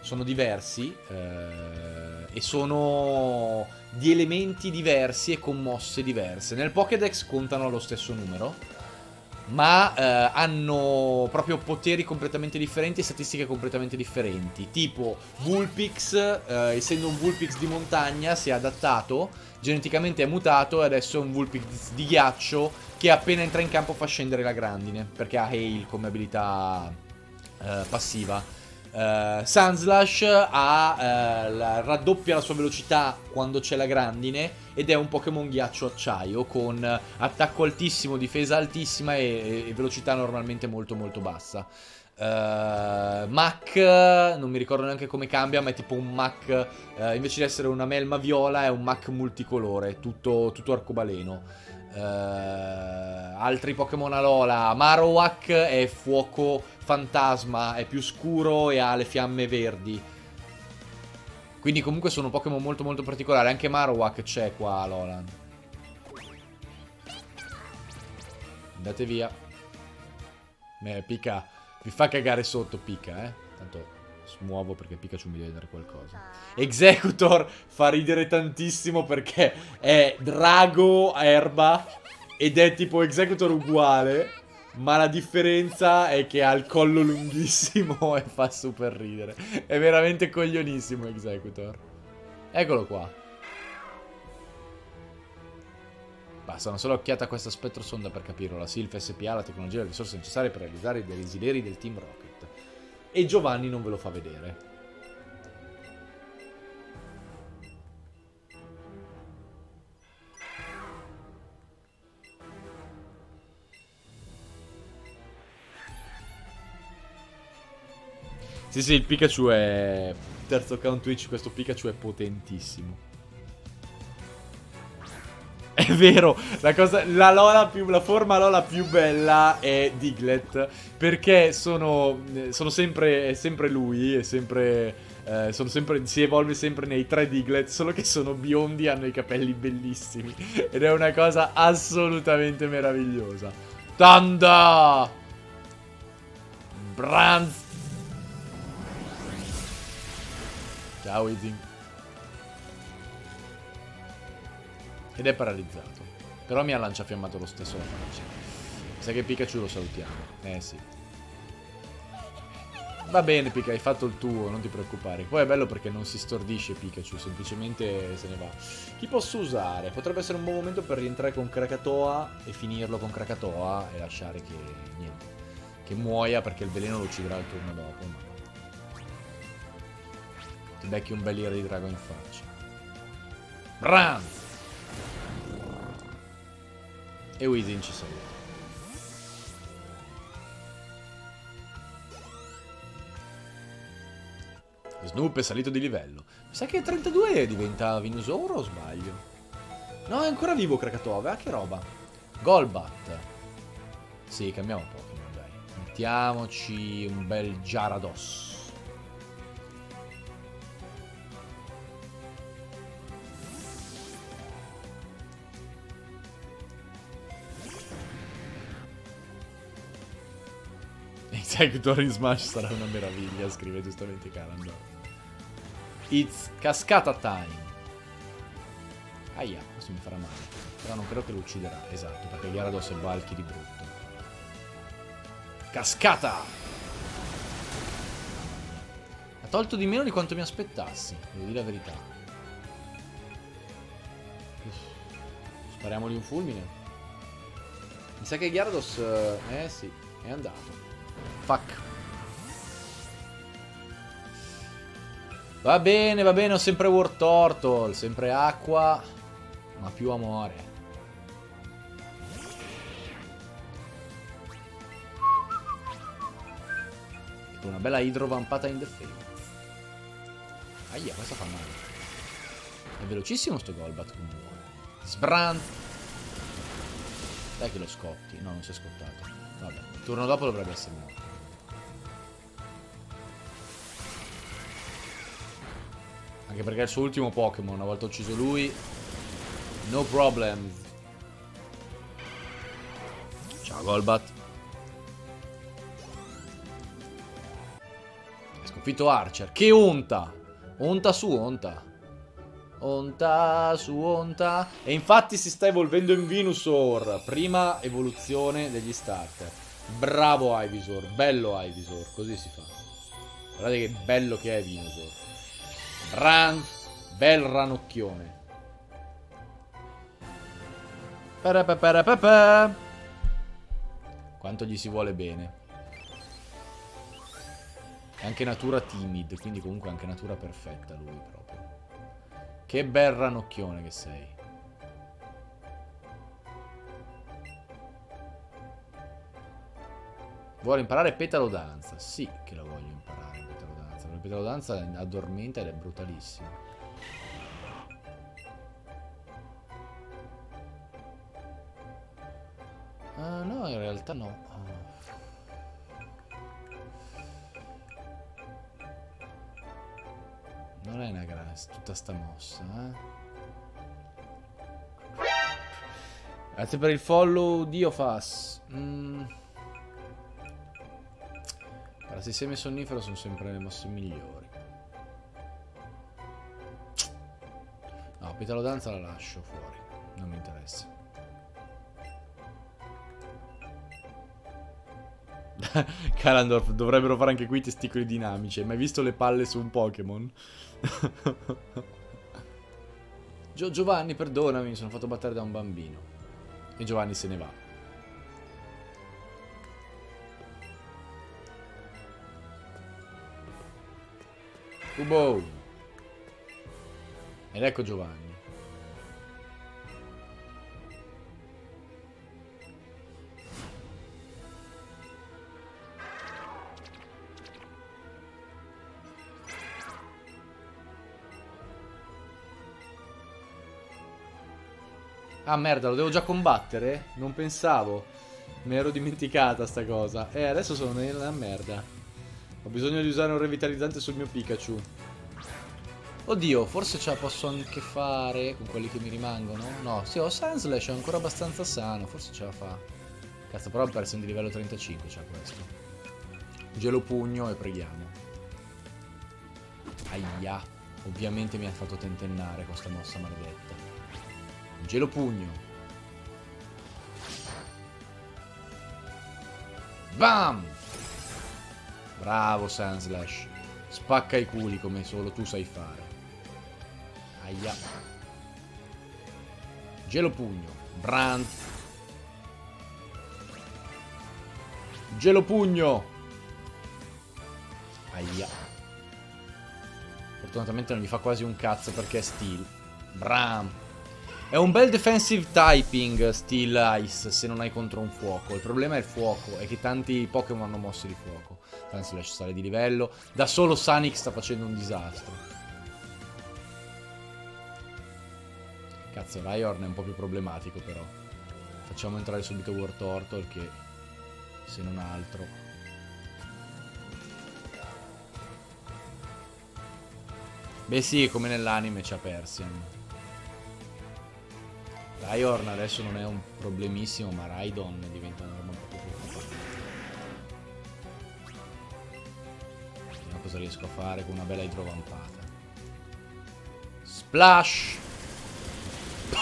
A: Sono diversi eh, e sono di elementi diversi e con mosse diverse. Nel Pokédex contano lo stesso numero ma eh, hanno proprio poteri completamente differenti e statistiche completamente differenti. Tipo Vulpix, eh, essendo un Vulpix di montagna, si è adattato, geneticamente è mutato e adesso è un Vulpix di ghiaccio che appena entra in campo fa scendere la grandine, perché ha Hail come abilità eh, passiva. Uh, Sunslash ha, uh, la, raddoppia la sua velocità quando c'è la grandine ed è un Pokémon ghiaccio acciaio con attacco altissimo, difesa altissima e, e velocità normalmente molto molto bassa. Uh, Mac, non mi ricordo neanche come cambia, ma è tipo un Mac, invece di essere una melma viola è un Mac multicolore, tutto, tutto arcobaleno. Uh, altri Pokémon Alola, Marowak è fuoco fantasma, è più scuro e ha le fiamme verdi. Quindi comunque sono Pokémon molto molto particolari. Anche Marowak c'è qua a Lolan. Andate via. Eh, Pika. Vi fa cagare sotto Pika, eh. Tanto smuovo perché Pikachu mi deve dare qualcosa. Executor fa ridere tantissimo perché è drago erba ed è tipo Executor uguale. Ma la differenza è che ha il collo lunghissimo e fa super ridere. È veramente coglionissimo Executor. Eccolo qua. Basta una sola occhiata a questa spettro sonda per capirlo. La SILF SPA la tecnologia e le risorse necessarie per realizzare i desideri del Team Rocket. E Giovanni non ve lo fa vedere. Sì, sì, il Pikachu è... Terzo account Twitch, questo Pikachu è potentissimo. È vero, la, cosa, la, Lola più, la forma Lola più bella è Diglett, perché sono, sono sempre, è sempre lui, è sempre, eh, sempre, si evolve sempre nei tre Diglett, solo che sono biondi e hanno i capelli bellissimi. Ed è una cosa assolutamente meravigliosa. Tanda! Branz Ciao Easy. Ed è paralizzato. Però mi ha lanciafiammato lo stesso la faccia. Sa che Pikachu lo salutiamo. Eh sì. Va bene, Pika, hai fatto il tuo, non ti preoccupare. Poi è bello perché non si stordisce Pikachu, semplicemente se ne va. Chi posso usare? Potrebbe essere un buon momento per rientrare con Krakatoa e finirlo con Krakatoa e lasciare che, niente, che muoia perché il veleno lo ucciderà il turno dopo. Ti becchi un bel ira di drago in faccia. Bram! E Wizzing ci saluta. Snoop è salito di livello. Mi sa che 32 diventa Venusaur o sbaglio? No, è ancora vivo Krakatoa, aveva che roba. Golbat. Sì, cambiamo Pokémon, dai. Mettiamoci un bel Gyarados. Executor in Smash sarà una meraviglia, scrive giustamente Calandor. It's cascata time. Aia, questo mi farà male. Però non credo che lo ucciderà, esatto, perché Gyarados è Valky di brutto. Cascata! Ha tolto di meno di quanto mi aspettassi, devo dire la verità. Spariamogli un fulmine. Mi sa che Gyarados... Eh sì, è andato. Fuck. Va bene, va bene, ho sempre War Turtle, sempre acqua, ma più amore. Una bella idrovampata in defense. Aia, questa fa male. È velocissimo sto Golbat comunque. Sbran. Dai che lo scotti. No, non si è scottato. Vabbè, il turno dopo dovrebbe essere morto. Anche perché è il suo ultimo Pokémon, una volta ucciso lui, no problem. Ciao Golbat. È sconfitto Archer. Che onta! Onta su onta. Onta su onta. E infatti si sta evolvendo in Venusaur. Prima evoluzione degli starter. Bravo Ivysaur. Bello Ivysaur. Così si fa. Guardate che bello che è Venusaur. Ran. Bel ranocchione. Quanto gli si vuole bene. È anche natura timid, quindi comunque anche natura perfetta lui. Che bel ranocchione che sei. Vuole imparare petalo danza? Sì che la voglio imparare petalo danza. La petalo danza addormenta ed è brutalissima. Uh, no, in realtà no. Non è una grande tutta sta mossa, eh. Grazie per il follow, Diofas. Mm. Para sistemi sonnifero sono sempre le mosse migliori. No, Pitalo Danza la lascio fuori. Non mi interessa. Kalandorf, dovrebbero fare anche qui testicoli dinamici. Hai mai visto le palle su un Pokémon? Gio Giovanni, perdonami, mi sono fatto battere da un bambino. E Giovanni se ne va. Ubo. Ed ecco Giovanni. Ah merda, lo devo già combattere? Non pensavo. Mi ero dimenticata sta cosa. Eh, adesso sono nella merda. Ho bisogno di usare un revitalizzante sul mio Pikachu. Oddio, forse ce la posso anche fare con quelli che mi rimangono. No, sì, ho Sunslash, è ancora abbastanza sano. Forse ce la fa. Cazzo, però per essere di livello 35 c'ha questo. Gelo pugno e preghiamo. Aia. Ovviamente mi ha fatto tentennare questa mossa maledetta. Gelo pugno. Bam! Bravo Sandslash. Spacca i culi come solo tu sai fare. Aia. Gelo pugno. Brand. Gelo pugno. Aia. Fortunatamente non gli fa quasi un cazzo perché è steel. Bram. È un bel defensive typing Steel Ice se non hai contro un fuoco. Il problema è il fuoco, è che tanti Pokémon hanno mosse di fuoco. Tanslash sale di livello. Da solo Sonic sta facendo un disastro. Cazzo, Ryorn è un po' più problematico però. Facciamo entrare subito War Turtle che, se non altro... Beh sì, come nell'anime c'ha Persian. Ryorn adesso non è un problemissimo, ma Raidon diventa una roba un po' più preoccupante. Vediamo cosa riesco a fare con una bella idrovampata. Splash!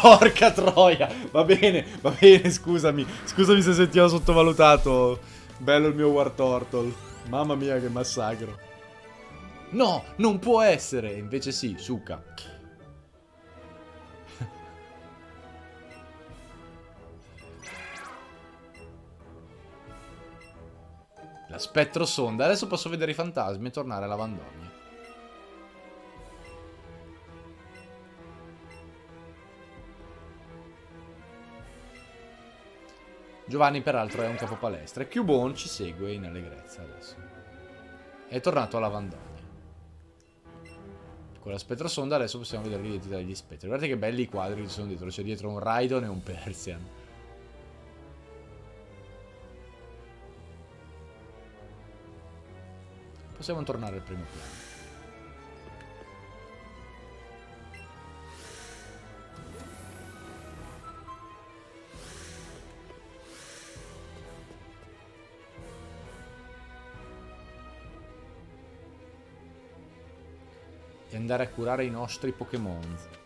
A: Porca troia! Va bene, va bene, scusami. Scusami se sentivo sottovalutato. Bello il mio War Turtle. Mamma mia che massacro. No, non può essere! Invece sì, Suka. Spettro sonda. Adesso posso vedere i fantasmi e tornare alla Vandogna. Giovanni peraltro è un capo palestra e Cubone ci segue in allegrezza adesso. È tornato alla Vandogna. Con la spettrosonda adesso possiamo vedere l'identità degli spettri. Guardate che belli i quadri che ci sono dietro. C'è dietro un Raidon e un Persian. Possiamo tornare al primo piano. E andare a curare i nostri Pokémon.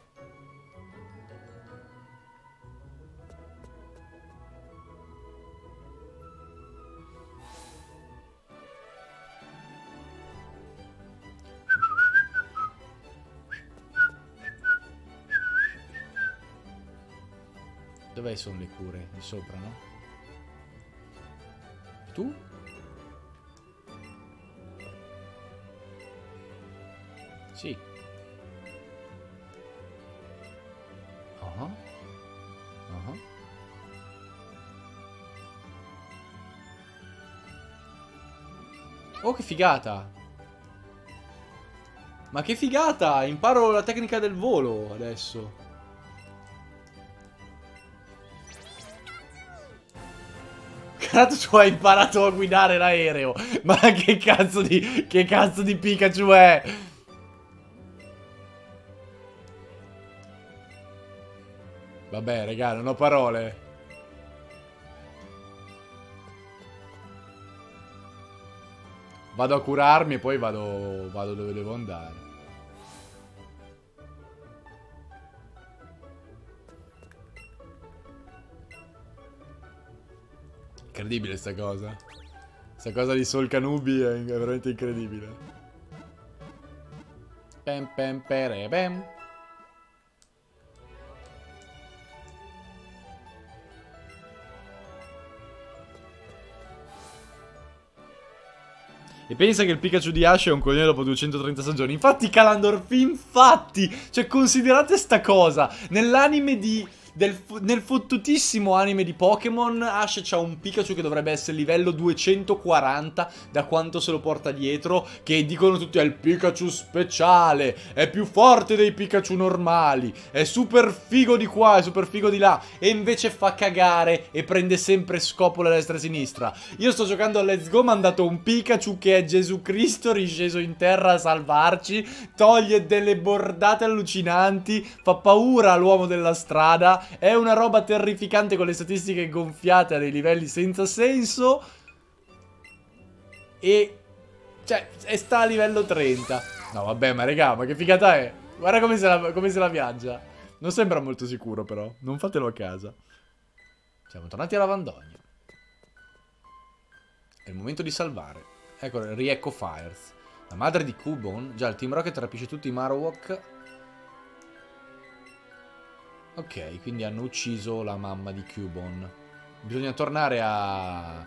A: Dov'è sono le cure? Di sopra, no? Tu? Sì. Uh -huh. Uh -huh. Oh, che figata! Ma che figata! Imparo la tecnica del volo adesso. Tu hai imparato a guidare l'aereo. Ma che cazzo di... Che cazzo di Pikachu è? Vabbè, raga, non ho parole. Vado a curarmi e poi vado, vado dove devo andare. Incredibile sta cosa. Sta cosa di Sol Canubi è veramente incredibile. Pem pem pere pem. E pensa che il Pikachu di Ash è un coglione dopo 230 stagioni. Infatti, Calandorf, infatti! Cioè, considerate sta cosa. Nell'anime di del, nel fottutissimo anime di Pokémon Ash c'ha un Pikachu che dovrebbe essere livello 240 da quanto se lo porta dietro che dicono tutti è il Pikachu speciale è più forte dei Pikachu normali è super figo di qua è super figo di là e invece fa cagare e prende sempre scopola destra e sinistra. Io sto giocando a Let's Go mi hanno dato un Pikachu che è Gesù Cristo risceso in terra a salvarci toglie delle bordate allucinanti fa paura all'uomo della strada è una roba terrificante con le statistiche gonfiate a dei livelli senza senso. E... Cioè, e sta a livello 30. No, vabbè, ma regà, ma che figata è? Guarda come se la, come se la viaggia. Non sembra molto sicuro, però. Non fatelo a casa. Siamo tornati alla Vandogna. È il momento di salvare. Ecco, Riecco Fires. La madre di Cubone. Già, il Team Rocket rapisce tutti i Marowak. Ok, quindi hanno ucciso la mamma di Cubone. Bisogna tornare a,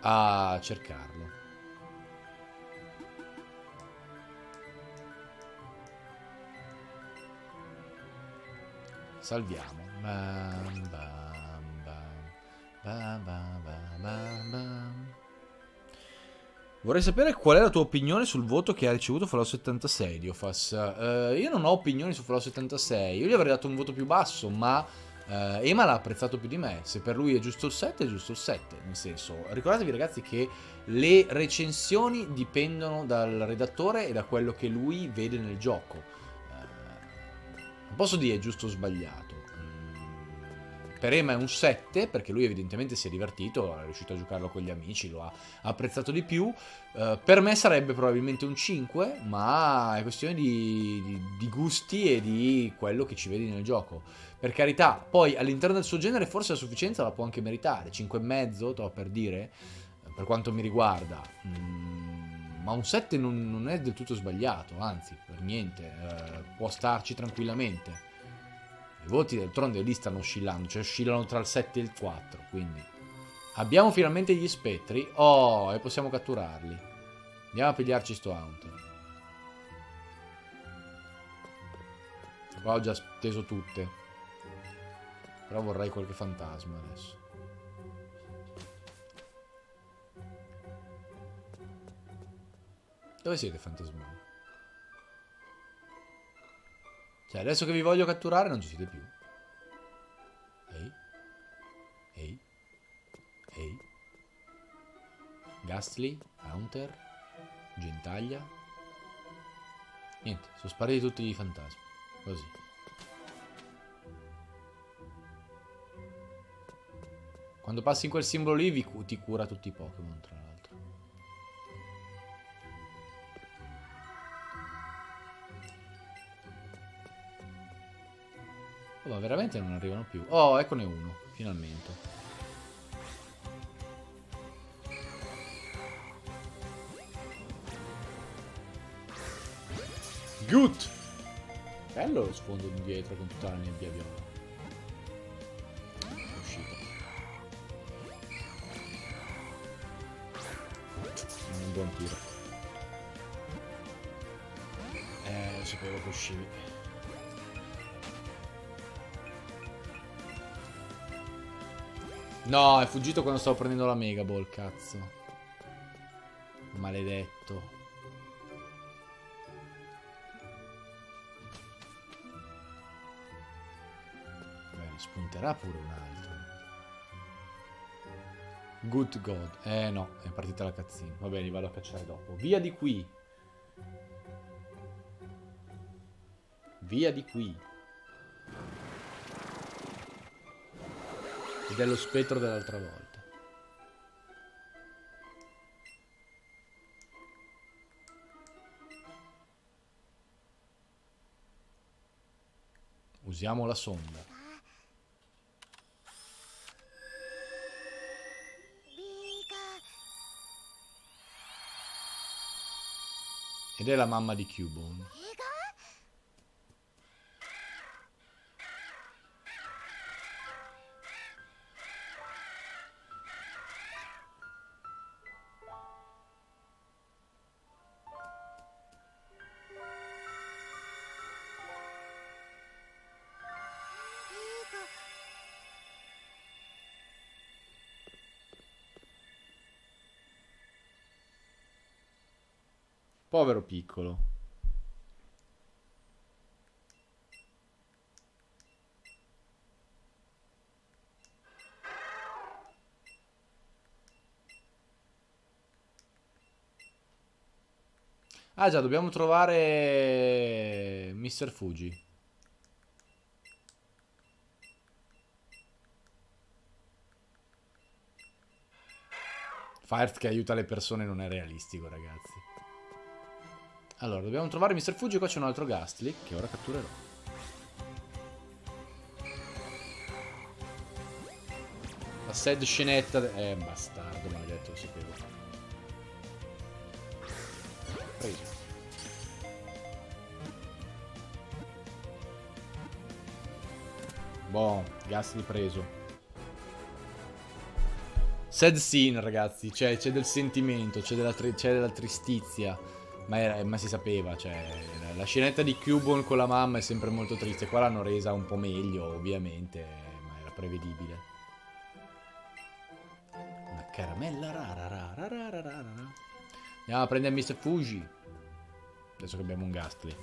A: a cercarlo. Salviamo. Bam, bam, bam, Vorrei sapere qual è la tua opinione sul voto che ha ricevuto Fallout 76, Diofas. Uh, io non ho opinioni su Fallout 76. Io gli avrei dato un voto più basso, ma uh, Ema l'ha apprezzato più di me. Se per lui è giusto il 7, è giusto il 7. Nel senso, ricordatevi ragazzi che le recensioni dipendono dal redattore e da quello che lui vede nel gioco. Uh, non posso dire giusto o sbagliato per Ema è un 7 perché lui evidentemente si è divertito, è riuscito a giocarlo con gli amici, lo ha apprezzato di più. Uh, per me sarebbe probabilmente un 5, ma è questione di, di, di, gusti e di quello che ci vedi nel gioco. Per carità, poi all'interno del suo genere forse a sufficienza la può anche meritare, 5,5, to per dire, per quanto mi riguarda. Mm, ma un 7 non, non, è del tutto sbagliato, anzi, per niente, uh, può starci tranquillamente. I voti d'altronde lì stanno oscillando, cioè oscillano tra il 7 e il 4, quindi... Abbiamo finalmente gli spettri. Oh, e possiamo catturarli. Andiamo a pigliarci sto Hunter. Qua ho già steso tutte. Però vorrei qualche fantasma adesso. Dove siete fantasmoni? Cioè, adesso che vi voglio catturare non ci siete più. Ehi. Ehi. Ehi. Ghastly. Hunter. Gentaglia. Niente, sono spariti tutti i fantasmi. Così. Quando passi in quel simbolo lì vi, ti cura tutti i Pokémon, Oh, ma veramente non arrivano più. Oh, eccone uno, finalmente. Good! Bello lo sfondo indietro con tutta la nebbia uscito. Un buon tiro. Eh, sapevo che uscivi. No, è fuggito quando stavo prendendo la Mega Ball, cazzo. Maledetto. Beh, spunterà pure un altro. Good God. Eh no, è partita la cazzina. Va bene, li vado a cacciare dopo. Via di qui. Via di qui. Ed è lo spettro dell'altra volta. Usiamo la sonda. Ed è la mamma di Cubone. Piccolo. Ah già, dobbiamo trovare Mr. Fuji. Fire che aiuta le persone non è realistico, ragazzi. Allora, dobbiamo trovare Mr. Fuji. Qua c'è un altro Ghastly che ora catturerò. La sad scenetta... Eh, bastardo, maledetto, lo sapevo. preso. Boh, gas preso. Sad scene, ragazzi. C'è, del sentimento, c'è della, della, tristizia. Ma, era, ma, si sapeva, cioè, la scenetta di Cubone con la mamma è sempre molto triste. Qua l'hanno resa un po' meglio, ovviamente, ma era prevedibile. Una caramella rara, rara, rara, rara. Andiamo a prendere Mr. Fuji. Adesso che abbiamo un Gastly.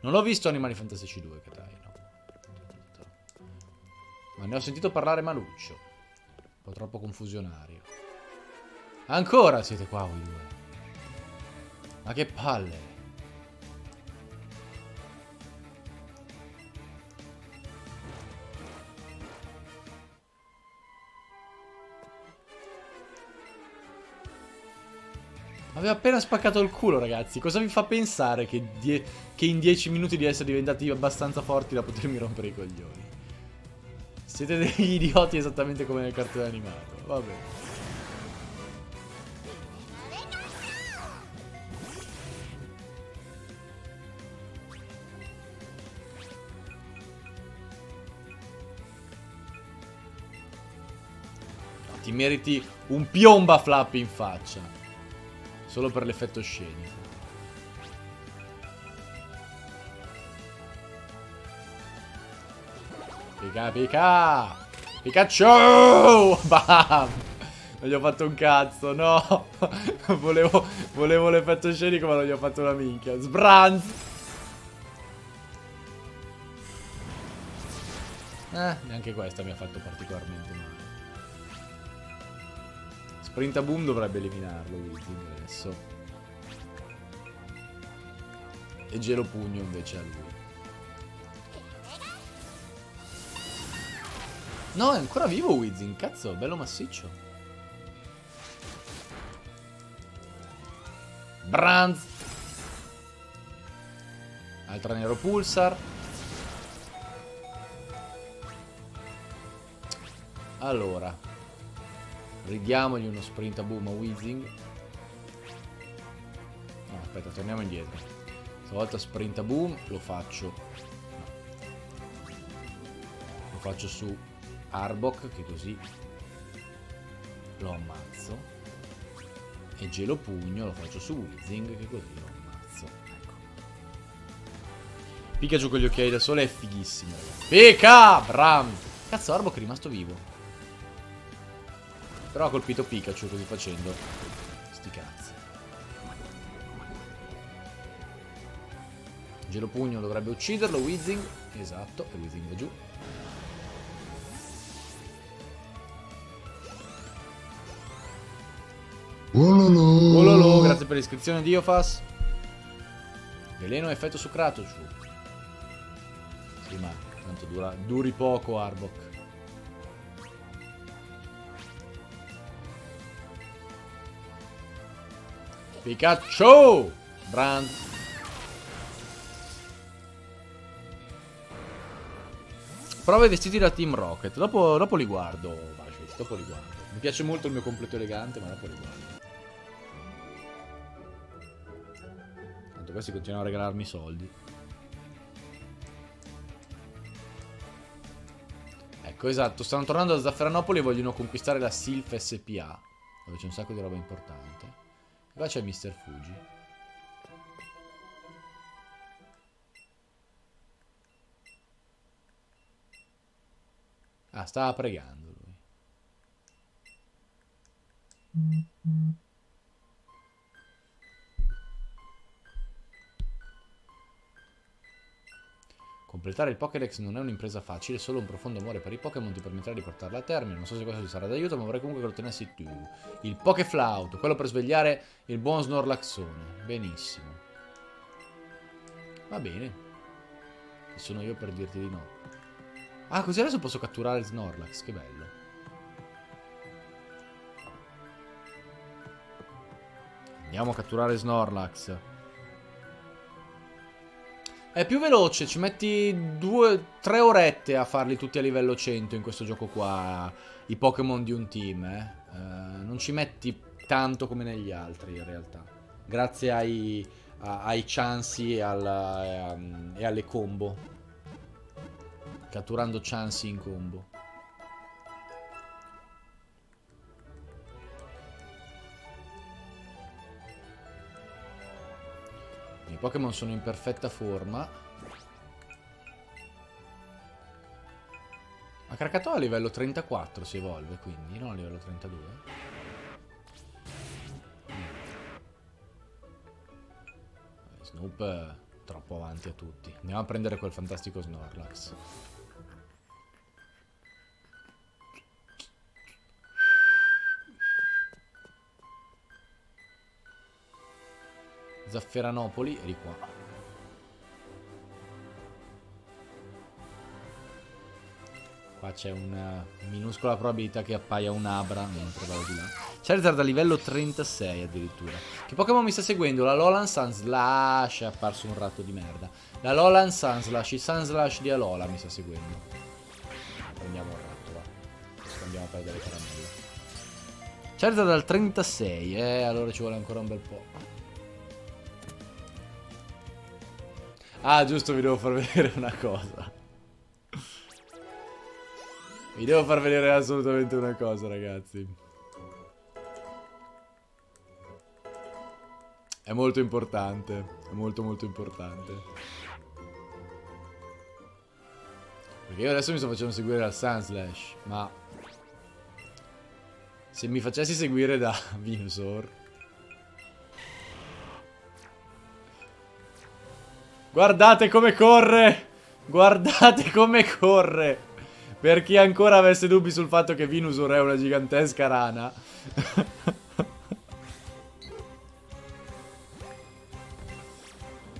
A: Non l'ho visto Animali Fantastici 2, che dai, no. Ma ne ho sentito parlare maluccio. Un po' troppo confusionario. Ancora siete qua voi due. Ma che palle. Aveva appena spaccato il culo, ragazzi. Cosa vi fa pensare che, che in 10 minuti di essere diventati abbastanza forti da potermi rompere i coglioni? Siete degli idioti esattamente come nel cartone animato. Vabbè. Ti meriti un piomba flap in faccia. Solo per l'effetto scenico. Pica, pica! Pikachu! Bam! Non gli ho fatto un cazzo, no! volevo, volevo l'effetto scenico ma non gli ho fatto una minchia. Sbranz! Eh, neanche questa mi ha fatto particolarmente male. Sprinta Boom dovrebbe eliminarlo Wizzy adesso. E Gelo Pugno invece a lui. No, è ancora vivo Wizzing, cazzo, bello massiccio. Branz. Altra Nero Pulsar. Allora. Ridiamogli uno sprint a boom a Wizzing. No, aspetta, torniamo indietro. Stavolta sprint a boom lo faccio. No. Lo faccio su Arbok che così lo ammazzo e gelo pugno lo faccio su Wizzing che così lo ammazzo ecco Pikachu con gli occhiali da sole è fighissimo ragazzi Pika! Bram! Cazzo Arbok è rimasto vivo Però ha colpito Pikachu così facendo Sti cazzi Gelo pugno dovrebbe ucciderlo Wizzing Esatto e Wizzing è giù Ololo. Ololo, grazie per l'iscrizione di Iofas. Veleno effetto su Kratochu. Sì, ma tanto dura, duri poco Arbok. Pikachu! Brand. Prova i vestiti da Team Rocket. Dopo, dopo li guardo, dopo li guardo. Mi piace molto il mio completo elegante, ma dopo li guardo. Tanto questi continuano a regalarmi soldi. Ecco, esatto, stanno tornando da Zafferanopoli e vogliono conquistare la Silf SPA, dove c'è un sacco di roba importante. Qua c'è Mr. Fuji. Ah, stava pregando lui. Mm -hmm. Completare il Pokédex non è un'impresa facile, solo un profondo amore per i Pokémon ti permetterà di portarla a termine. Non so se questo ti sarà d'aiuto, ma vorrei comunque che lo tenessi tu. Il Pokéflauto, quello per svegliare il buon Snorlaxone. Benissimo. Va bene. Chi sono io per dirti di no? Ah, così adesso posso catturare Snorlax, che bello. Andiamo a catturare Snorlax. È più veloce, ci metti due, tre orette a farli tutti a livello 100 in questo gioco qua, i Pokémon di un team, eh. Uh, non ci metti tanto come negli altri in realtà. Grazie ai, a, ai chansi e, alla, e, a, e alle combo. Catturando chansi in combo. Pokémon sono in perfetta forma. Ma Krakatoa a livello 34 si evolve, quindi, non a livello 32. Snoop troppo avanti a tutti. Andiamo a prendere quel fantastico Snorlax. Zafferanopoli, eri qua. Qua c'è una minuscola probabilità che appaia un Abra mentre vado di là. Charizard a livello 36 addirittura. Che Pokémon mi sta seguendo? La Lolan Sunslash. È apparso un ratto di merda. La Lolan Sunslash. Il Sunslash di Alola mi sta seguendo. Prendiamo il ratto, va. Andiamo a perdere caramella. Charizard al 36. Eh, allora ci vuole ancora un bel po'. Ah, giusto, vi devo far vedere una cosa. Vi devo far vedere assolutamente una cosa, ragazzi. È molto importante. È molto molto importante. Perché io adesso mi sto facendo seguire dal Sunslash, ma... Se mi facessi seguire da Venusaur... Guardate come corre! Guardate come corre! Per chi ancora avesse dubbi sul fatto che Venusaur è una gigantesca rana.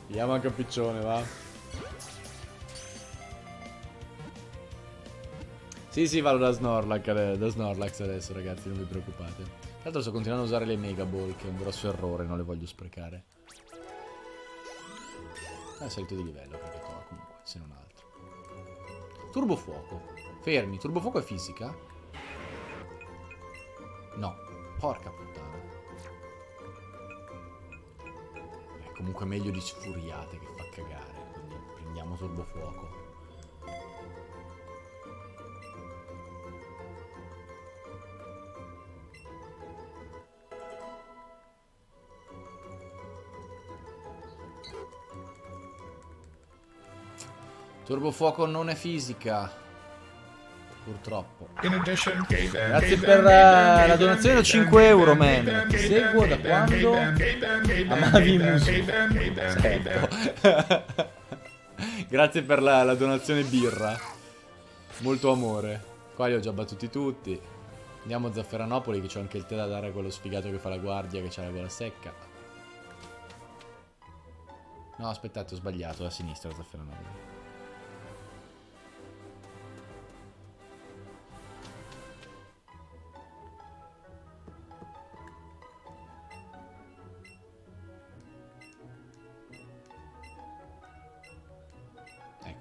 A: Vediamo anche un piccione, va. Sì, sì, vado da Snorlax, da Snorlax adesso, ragazzi, non vi preoccupate. Tra l'altro sto continuando a usare le Mega Ball, che è un grosso errore, non le voglio sprecare. È salito di livello, perché comunque, se non altro. Turbo fuoco. Fermi, turbofuoco è fisica? No, porca puttana. È comunque meglio di sfuriate che fa cagare. Quindi prendiamo turbofuoco. Turbofuoco non è fisica. Purtroppo. Grazie per la, la donazione da 5 euro, man. Ti seguo da quando amavi Muso. Grazie per la, la, donazione birra. Molto amore. Qua li ho già battuti tutti. Andiamo a Zafferanopoli che c'ho anche il tè da dare a quello sfigato che fa la guardia che c'ha la gola secca. No, aspettate, ho sbagliato, a sinistra Zafferanopoli.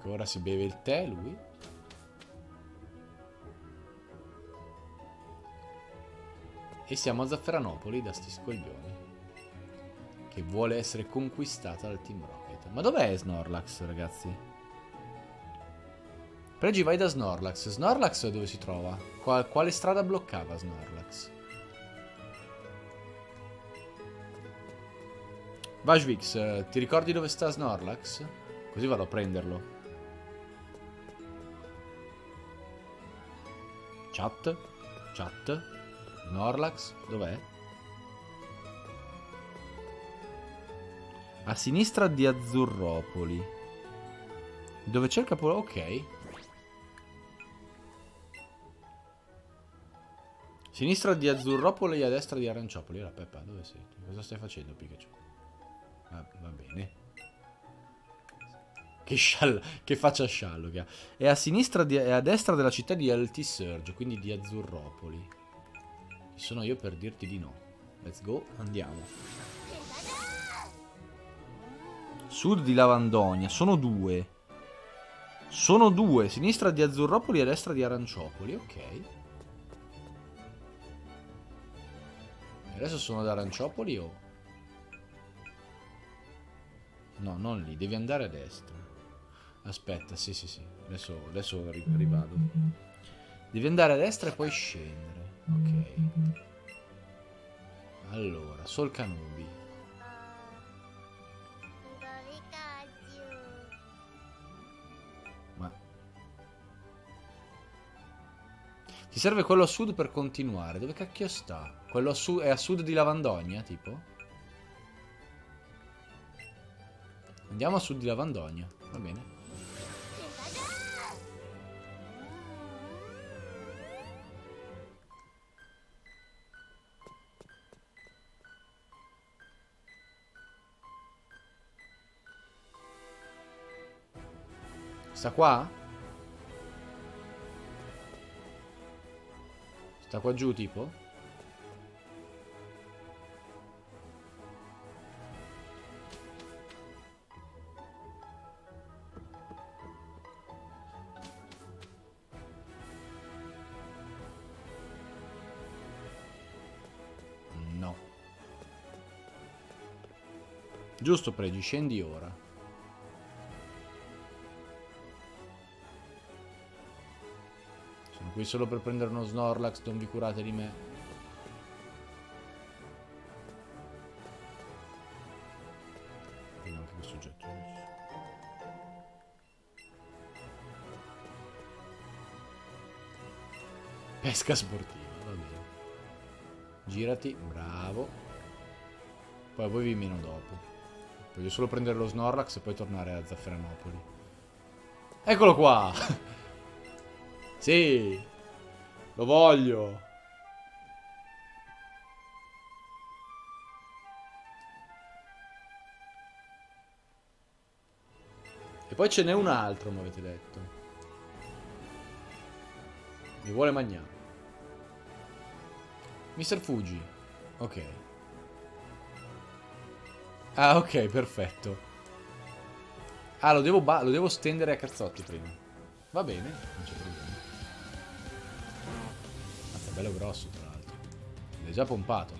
A: Ecco, ora si beve il tè lui. E siamo a Zafferanopoli da sti scoglioni. Che vuole essere conquistata dal Team Rocket. Ma dov'è Snorlax, ragazzi? Pregi, vai da Snorlax. Snorlax dove si trova? Qual quale strada bloccava Snorlax? Vajvix, ti ricordi dove sta Snorlax? Così vado a prenderlo. Chat? Chat? Norlax? Dov'è? A sinistra di Azzurropoli. Dove c'è il capoluogo? Ok. Sinistra di Azzurropoli e a destra di Aranciopoli. Ora Peppa, dove sei? Cosa stai facendo Pikachu? Ah, va bene. Che, sciallo, che faccia sciallo che ha. È a sinistra e a destra della città di Altisurge, quindi di Azzurropoli. Chi sono io per dirti di no? Let's go, andiamo. Sud di Lavandonia, sono due. Sono due, sinistra di Azzurropoli e destra di Aranciopoli, ok. Adesso sono ad Aranciopoli o... No, non lì, devi andare a destra. Aspetta, sì, sì, sì. Adesso, adesso ri- rivado. Devi andare a destra e poi scendere. Ok. Allora, Sol Canubi. Ma... Ti serve quello a sud per continuare. Dove cacchio sta? Quello a sud è a sud di Lavandogna, tipo? Andiamo a sud di Lavandogna. Va bene. Sta qua? Sta qua giù tipo? No. Giusto Pregi, scendi ora. Qui solo per prendere uno Snorlax, non vi curate di me. Vediamo anche questo oggetto. Pesca sportiva, va bene. Girati, bravo. Poi voi vi meno dopo. Voglio solo prendere lo Snorlax e poi tornare a Zafferanopoli. Eccolo qua! sì! Lo voglio! E poi ce n'è un altro, mi avete detto. Mi vuole mangiare. Mr. Fuji. Ok. Ah, ok, perfetto. Ah, lo devo, lo devo stendere a cazzotti prima. Va bene, non c'è problema. Bello grosso, tra l'altro. L'hai già pompato.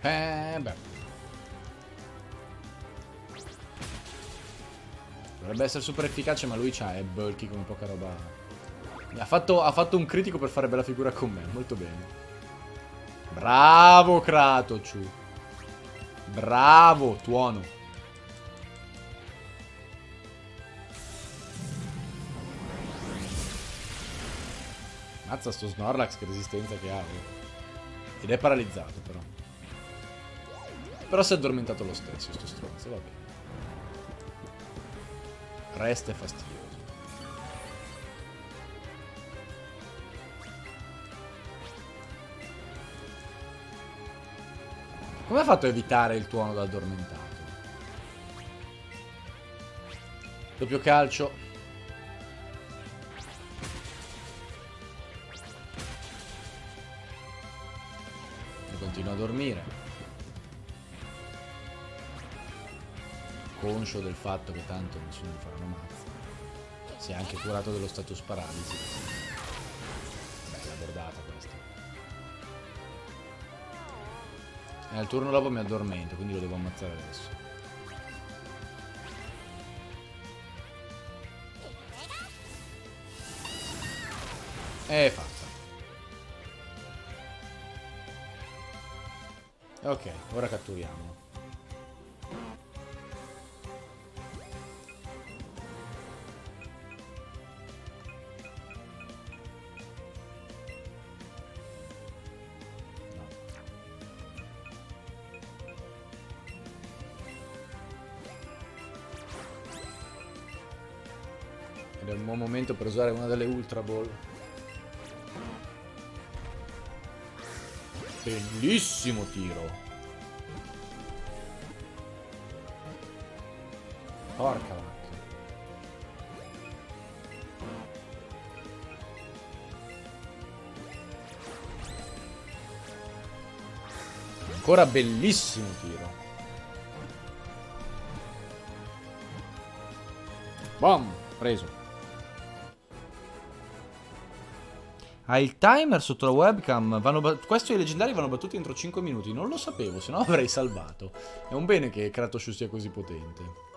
A: Eh, beh. Dovrebbe essere super efficace, ma lui c'ha è bulky come poca roba. Ha fatto, ha fatto, un critico per fare bella figura con me, molto bene. Bravo Kratochu. Bravo, tuono. Mazza sto Snorlax che resistenza che ha. Ed è paralizzato però. Però si è addormentato lo stesso sto stronzo, va bene. Resta fastidioso. Come ha fatto a evitare il tuono da addormentato? Doppio calcio. Conscio del fatto che tanto nessuno gli farà una mazza. Si è anche curato dello status paralisi. Bella bordata questa. E al turno dopo mi addormento, quindi lo devo ammazzare adesso. E fatta. Ok, ora catturiamo. Ultra Ball. Bellissimo tiro. Porca vacca. Ancora bellissimo tiro. Bam! Preso. Ha il timer sotto la webcam. Vanno Questo i leggendari vanno battuti entro 5 minuti. Non lo sapevo, se no avrei salvato. È un bene che Kratos sia così potente.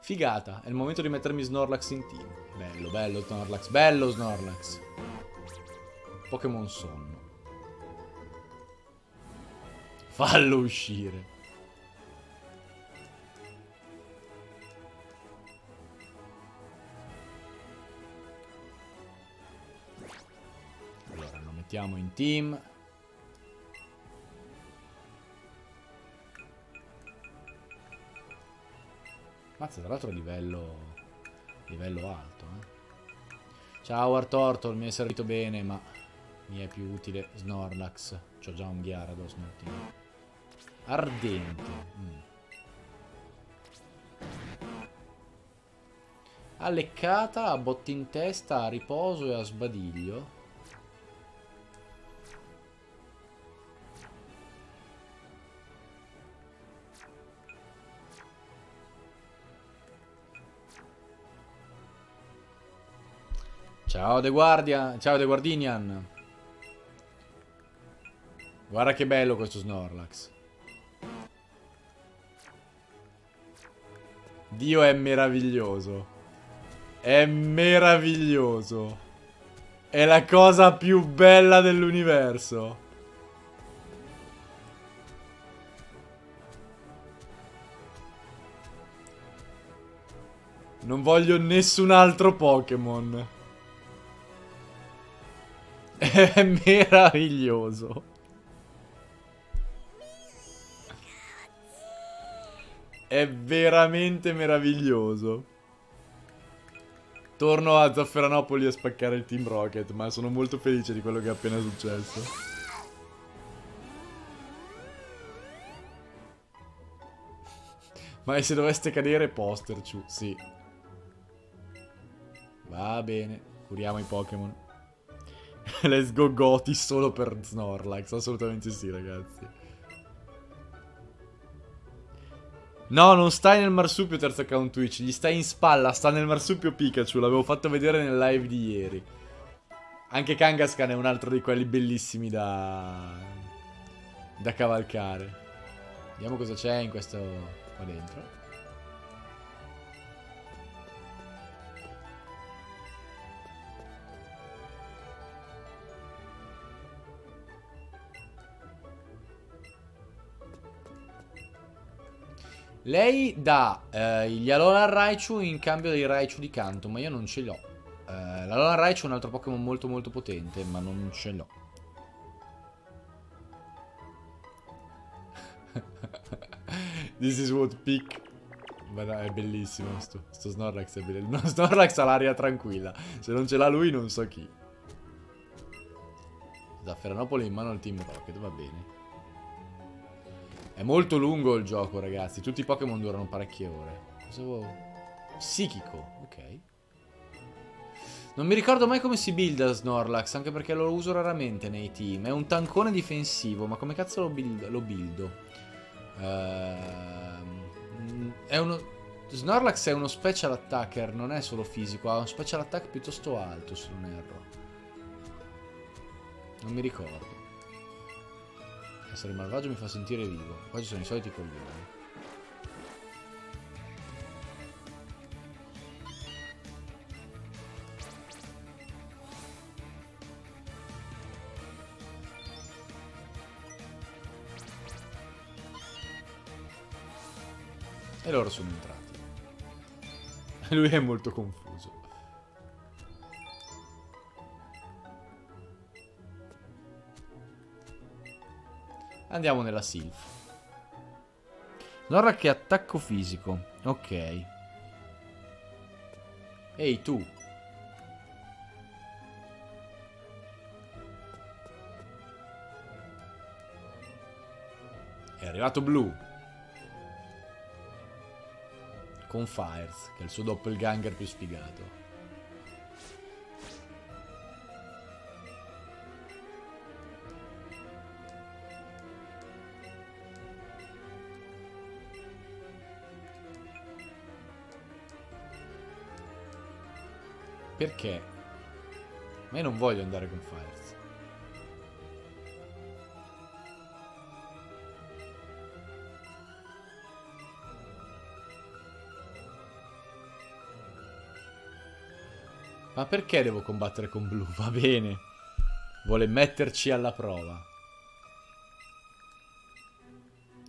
A: Figata, è il momento di mettermi Snorlax in team. Bello, bello Snorlax, bello Snorlax. Pokémon sonno. Fallo uscire. Mettiamo in team. Mazza, tra l'altro livello... Livello alto, eh. Ciao Artortle, mi è servito bene, ma mi è più utile Snorlax. C'ho già un Gyarados team. Ardente. Mm. A leccata, a botti in testa, a riposo e a sbadiglio. Ciao The Guardian, ciao The Guardinian. Guarda che bello questo Snorlax. Dio è meraviglioso. È meraviglioso. È la cosa più bella dell'universo. Non voglio nessun altro Pokémon. È meraviglioso. È veramente meraviglioso. Torno a Zafferanopoli a spaccare il Team Rocket, ma sono molto felice di quello che è appena successo. Ma se doveste cadere, posterciu, sì. Va bene, curiamo i Pokémon. Let's go Goti solo per Snorlax. Assolutamente sì, ragazzi. No, non stai nel marsupio terzo account Twitch. Gli stai in spalla. Sta nel marsupio Pikachu. L'avevo fatto vedere nel live di ieri. Anche Kangaskhan è un altro di quelli bellissimi da... Da cavalcare. Vediamo cosa c'è in questo... qua dentro. Lei dà eh, gli Alolan Raichu in cambio dei Raichu di canto, ma io non ce l'ho. Eh, L'Alolan Raichu è un altro Pokémon molto molto potente, ma non ce l'ho. This is what pick. Ma no, è bellissimo sto, sto Snorlax è bellissimo. No, Snorlax ha l'aria tranquilla. Se non ce l'ha lui non so chi. Zafferanopoli in mano al Team Rocket, va bene. È molto lungo il gioco, ragazzi. Tutti i Pokémon durano parecchie ore. Cosa vuoi? Psichico, ok. Non mi ricordo mai come si builda Snorlax, anche perché lo uso raramente nei team. È un tancone difensivo, ma come cazzo lo, build lo buildo? Uh, è uno... Snorlax è uno special attacker, non è solo fisico, ha un special attack piuttosto alto, se non erro. Non mi ricordo. Essere malvagio mi fa sentire vivo. Qua ci sono i soliti coglioni. E loro sono entrati. Lui è molto confuso. Andiamo nella Sylph. Allora che attacco fisico. Ok. Ehi tu. È arrivato Blue. Con Fires, che è il suo doppelganger più sfigato. Perché? Ma io non voglio andare con Fires. Ma perché devo combattere con blu? Va bene. Vuole metterci alla prova.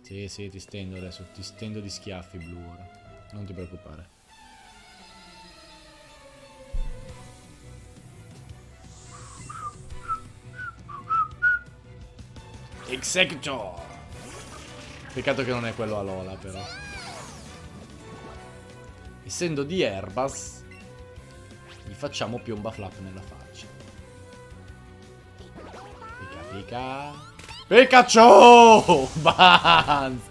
A: Sì, sì, ti stendo adesso. Ti stendo di schiaffi blu ora. Non ti preoccupare. Executor! Peccato che non è quello a Lola, però. Essendo di Erbas, gli facciamo piomba flap nella faccia. Pica pica. Pikachu! Bans!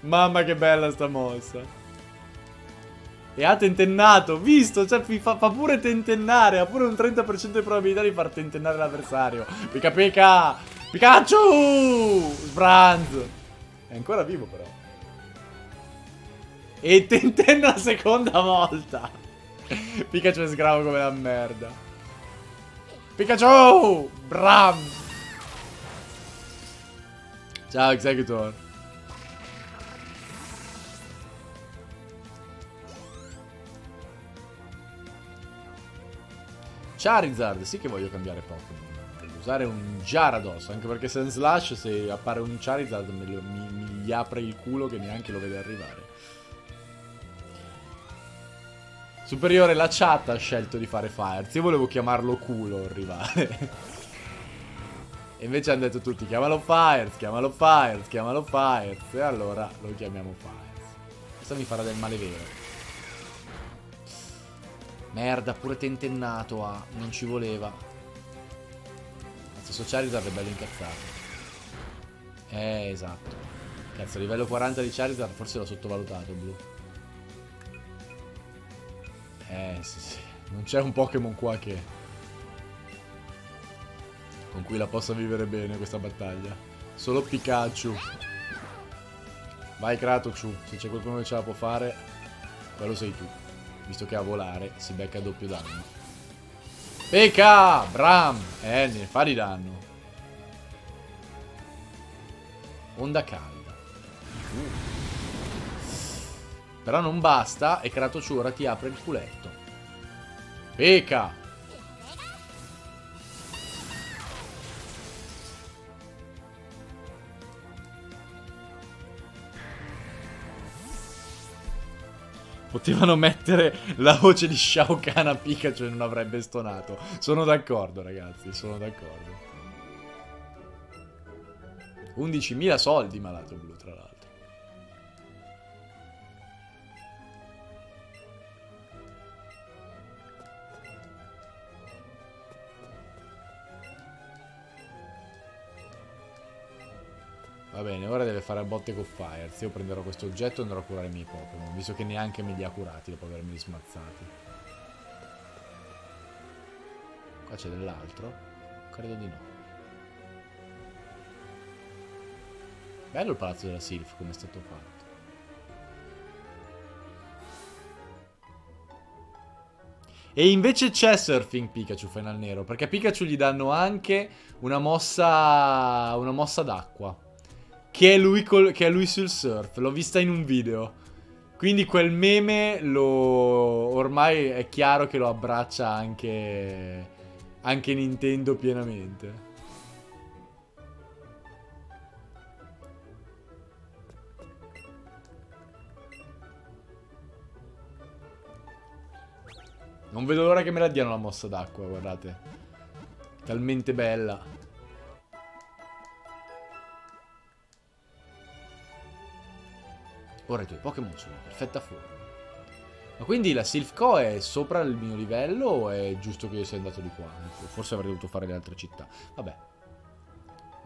A: Mamma che bella sta mossa. E ha tentennato, visto? Cioè fa, fa, pure tentennare, ha pure un 30% di probabilità di far tentennare l'avversario. Pica pica! Pikachu! Sbranz! È ancora vivo però. E tentenna la seconda volta. Pikachu è sgravo come la merda. Pikachu! Bram! Ciao Executor. Charizard, sì che voglio cambiare Pokémon. Usare un Gyarados, anche perché Sense Slash se appare un Charizard mi, mi, mi gli apre il culo che neanche lo vede arrivare. Superiore la chat ha scelto di fare Fires. Io volevo chiamarlo culo il rivale. e invece hanno detto tutti chiamalo Fires, chiamalo Fires, chiamalo Fires. E allora lo chiamiamo Fires. Questo mi farà del male vero. Merda, pure tentennato ha. Non ci voleva. Stesso Charizard è bello incazzato. Eh, esatto. Cazzo, livello 40 di Charizard forse l'ho sottovalutato, blu. Eh, sì, sì. Non c'è un Pokémon qua che... Con cui la possa vivere bene questa battaglia. Solo Pikachu. Vai Kratochu, se c'è qualcuno che ce la può fare, quello sei tu. Visto che a volare si becca doppio danno. Pekka! Bram! Eh, ne fa di danno. Onda calda. Uh. Però non basta e Kratochu ora ti apre il culetto. Pekka! Potevano mettere la voce di Shao Kahn a Pikachu e non avrebbe stonato. Sono d'accordo, ragazzi, sono d'accordo. 11.000 soldi, malato blu, Va bene, ora deve fare a botte con Fires. Io prenderò questo oggetto e andrò a curare i miei Pokémon, visto che neanche me li ha curati dopo avermi smazzati. Qua c'è dell'altro? Credo di no. Bello il palazzo della Sylph come è stato fatto. E invece c'è Surfing Pikachu Final Nero, perché a Pikachu gli danno anche una mossa, una mossa d'acqua. Che è, lui col, che è lui sul surf. L'ho vista in un video. Quindi quel meme lo... Ormai è chiaro che lo abbraccia anche... Anche Nintendo pienamente. Non vedo l'ora che me la diano la mossa d'acqua, guardate. Talmente bella. Ora i tuoi Pokémon sono in perfetta forma. Ma quindi la Sylph Co è sopra il mio livello o è giusto che io sia andato di qua? Forse avrei dovuto fare le altre città. Vabbè.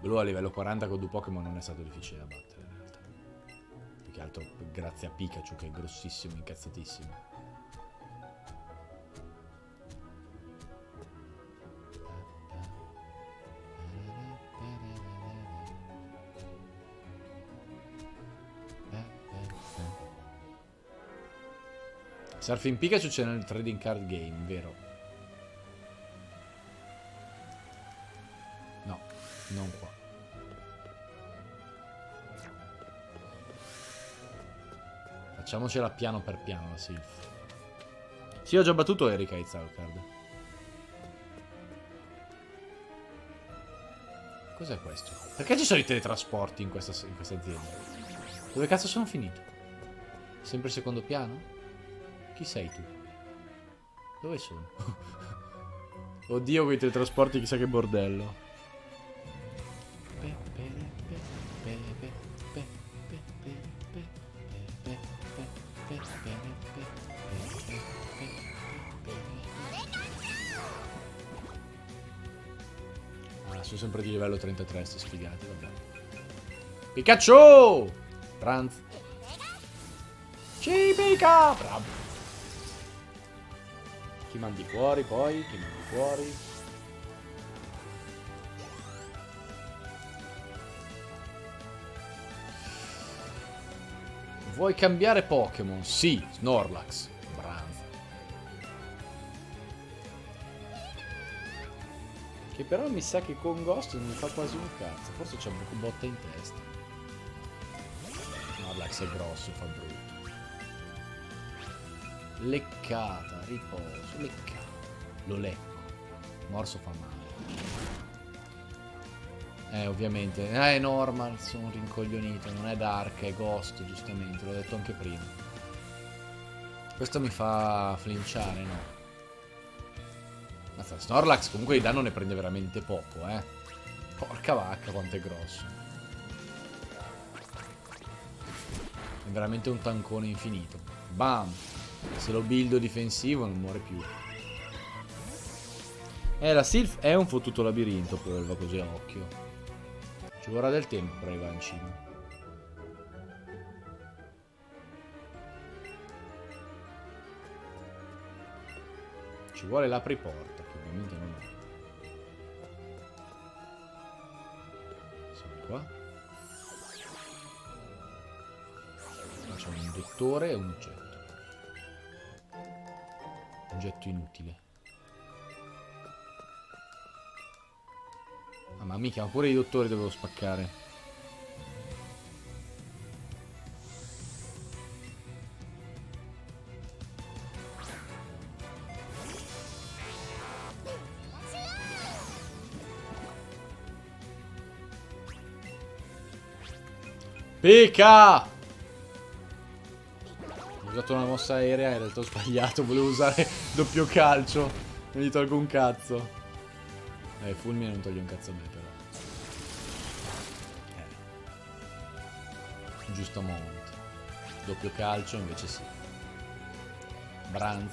A: Blu a livello 40 con due Pokémon non è stato difficile da battere in realtà. Più che altro grazie a Pikachu che è grossissimo, incazzatissimo. Surfing Pikachu c'è nel trading card game, vero? Non qua. Facciamocela piano per piano la Sylph. Sì, ho già battuto Erika Itzalcard. Cos'è questo? Perché ci sono i teletrasporti in questa, in questa azienda? Dove cazzo sono finito? Sempre secondo piano? Chi sei tu? Dove sono? Oddio, quei teletrasporti, chissà che bordello. Ah, sono sempre di livello 33, sti sfigati, vabbè. Pikachu! Trans. Ci pica! Bravo. Chi mandi fuori poi? Chi mandi fuori? Vuoi cambiare Pokémon? Sì, Snorlax. Bravo. Che però mi sa che con Ghost non fa quasi un cazzo. Forse c'è un botta in testa. Snorlax è grosso, fa brutto. Leccata, riposo, leccata. Lo lecco. Morso fa male. Eh, ovviamente. Eh, è normal, sono rincoglionito. Non è Dark, è Ghost, giustamente. L'ho detto anche prima. Questo mi fa flinciare, no? Mazza, Snorlax comunque di danno ne prende veramente poco, eh. Porca vacca quanto è grosso. È veramente un tancone infinito. Bam! Se lo buildo difensivo non muore più. Eh, la Sylph è un fottuto labirinto, va così a occhio. Ci vorrà del tempo per arrivare in cima. Ci vuole l'apriporta, che ovviamente non ho. Siamo qua. C'è un dottore e un oggetto. Oggetto inutile. Ah, ma mica, pure i dottori dovevo spaccare. Pica! Usato una mossa aerea e in realtà ho sbagliato. Volevo usare doppio calcio. Non gli tolgo un cazzo. Eh, fulmine non toglie un cazzo a me, però. Eh. Giusto momento. Doppio calcio invece sì. Branz.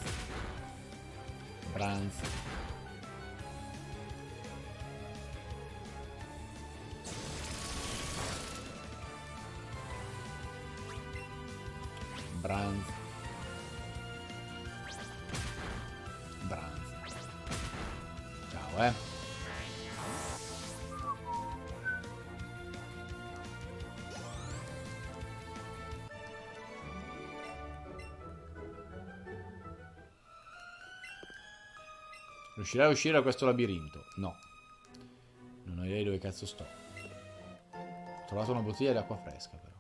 A: Branz. Riuscirai a uscire da questo labirinto? No. Non ho idea di dove cazzo sto. Ho trovato una bottiglia di acqua fresca, però.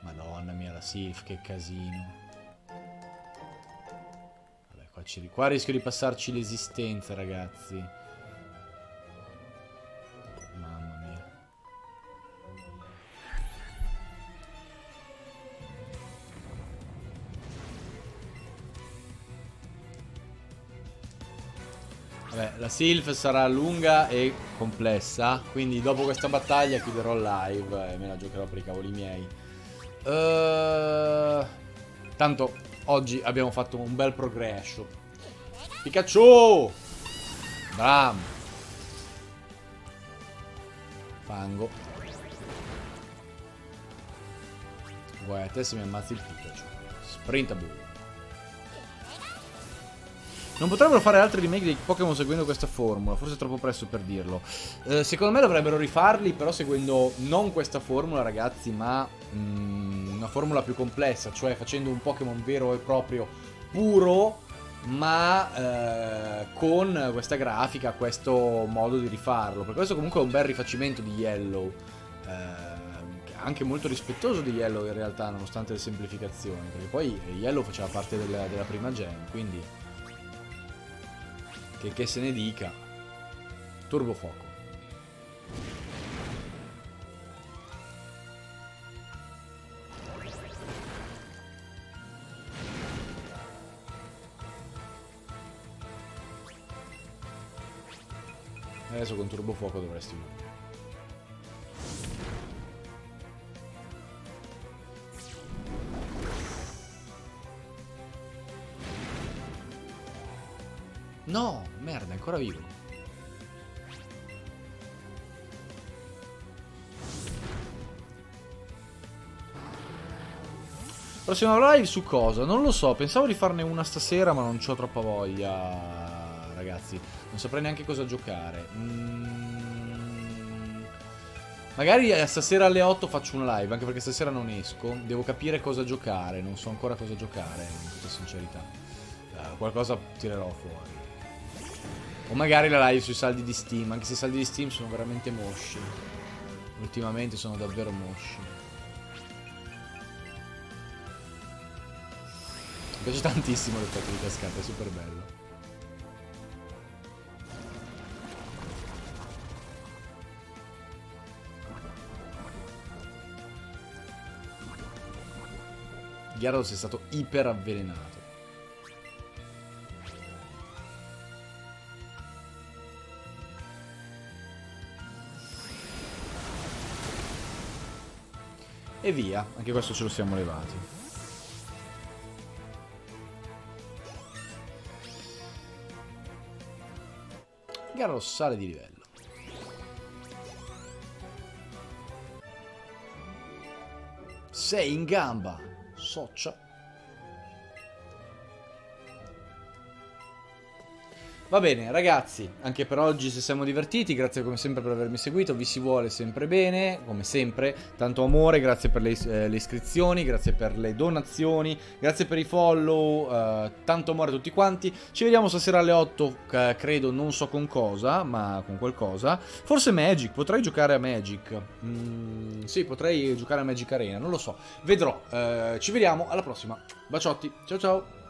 A: Madonna mia, la Sylph, che casino. Vabbè, qua, ci... qua rischio di passarci l'esistenza, ragazzi. Sylph sarà lunga e complessa, quindi dopo questa battaglia chiuderò live e me la giocherò per i cavoli miei. Uh, tanto oggi abbiamo fatto un bel progresso. Pikachu! Bram! Fango. Guai a te se mi ammazzi il Pikachu. Sprintaboo. Non potrebbero fare altri remake dei Pokémon seguendo questa formula, forse è troppo presto per dirlo. Eh, secondo me dovrebbero rifarli, però seguendo non questa formula, ragazzi, ma mm, una formula più complessa, cioè facendo un Pokémon vero e proprio puro, ma eh, con questa grafica, questo modo di rifarlo. Per questo comunque è un bel rifacimento di Yellow, eh, anche molto rispettoso di Yellow in realtà, nonostante le semplificazioni, perché poi Yellow faceva parte della, della prima gen, quindi che, che se ne dica. Turbo fuoco. Adesso con turbo fuoco dovresti morire. No, ancora vivo. Prossima live su cosa? Non lo so, pensavo di farne una stasera ma non ho troppa voglia, ragazzi. Non saprei neanche cosa giocare. Mm... Magari stasera alle 8 faccio una live, anche perché stasera non esco. Devo capire cosa giocare, non so ancora cosa giocare, in tutta sincerità. Uh, qualcosa tirerò fuori. O magari la live sui saldi di Steam, anche se i saldi di Steam sono veramente mosci. Ultimamente sono davvero mosci. Mi piace tantissimo l'effetto di cascata, è super bello. Gyarados è stato iper avvelenato. E via, anche questo ce lo siamo levati. Gyarados sale di livello. Sei in gamba, soccia. Va bene, ragazzi, anche per oggi ci siamo divertiti, grazie come sempre per avermi seguito, vi si vuole sempre bene, come sempre, tanto amore, grazie per le, eh, le iscrizioni, grazie per le donazioni, grazie per i follow, eh, tanto amore a tutti quanti, ci vediamo stasera alle 8, eh, credo, non so con cosa, ma con qualcosa, forse Magic, potrei giocare a Magic, mm, sì, potrei giocare a Magic Arena, non lo so, vedrò, eh, ci vediamo alla prossima, baciotti, ciao ciao!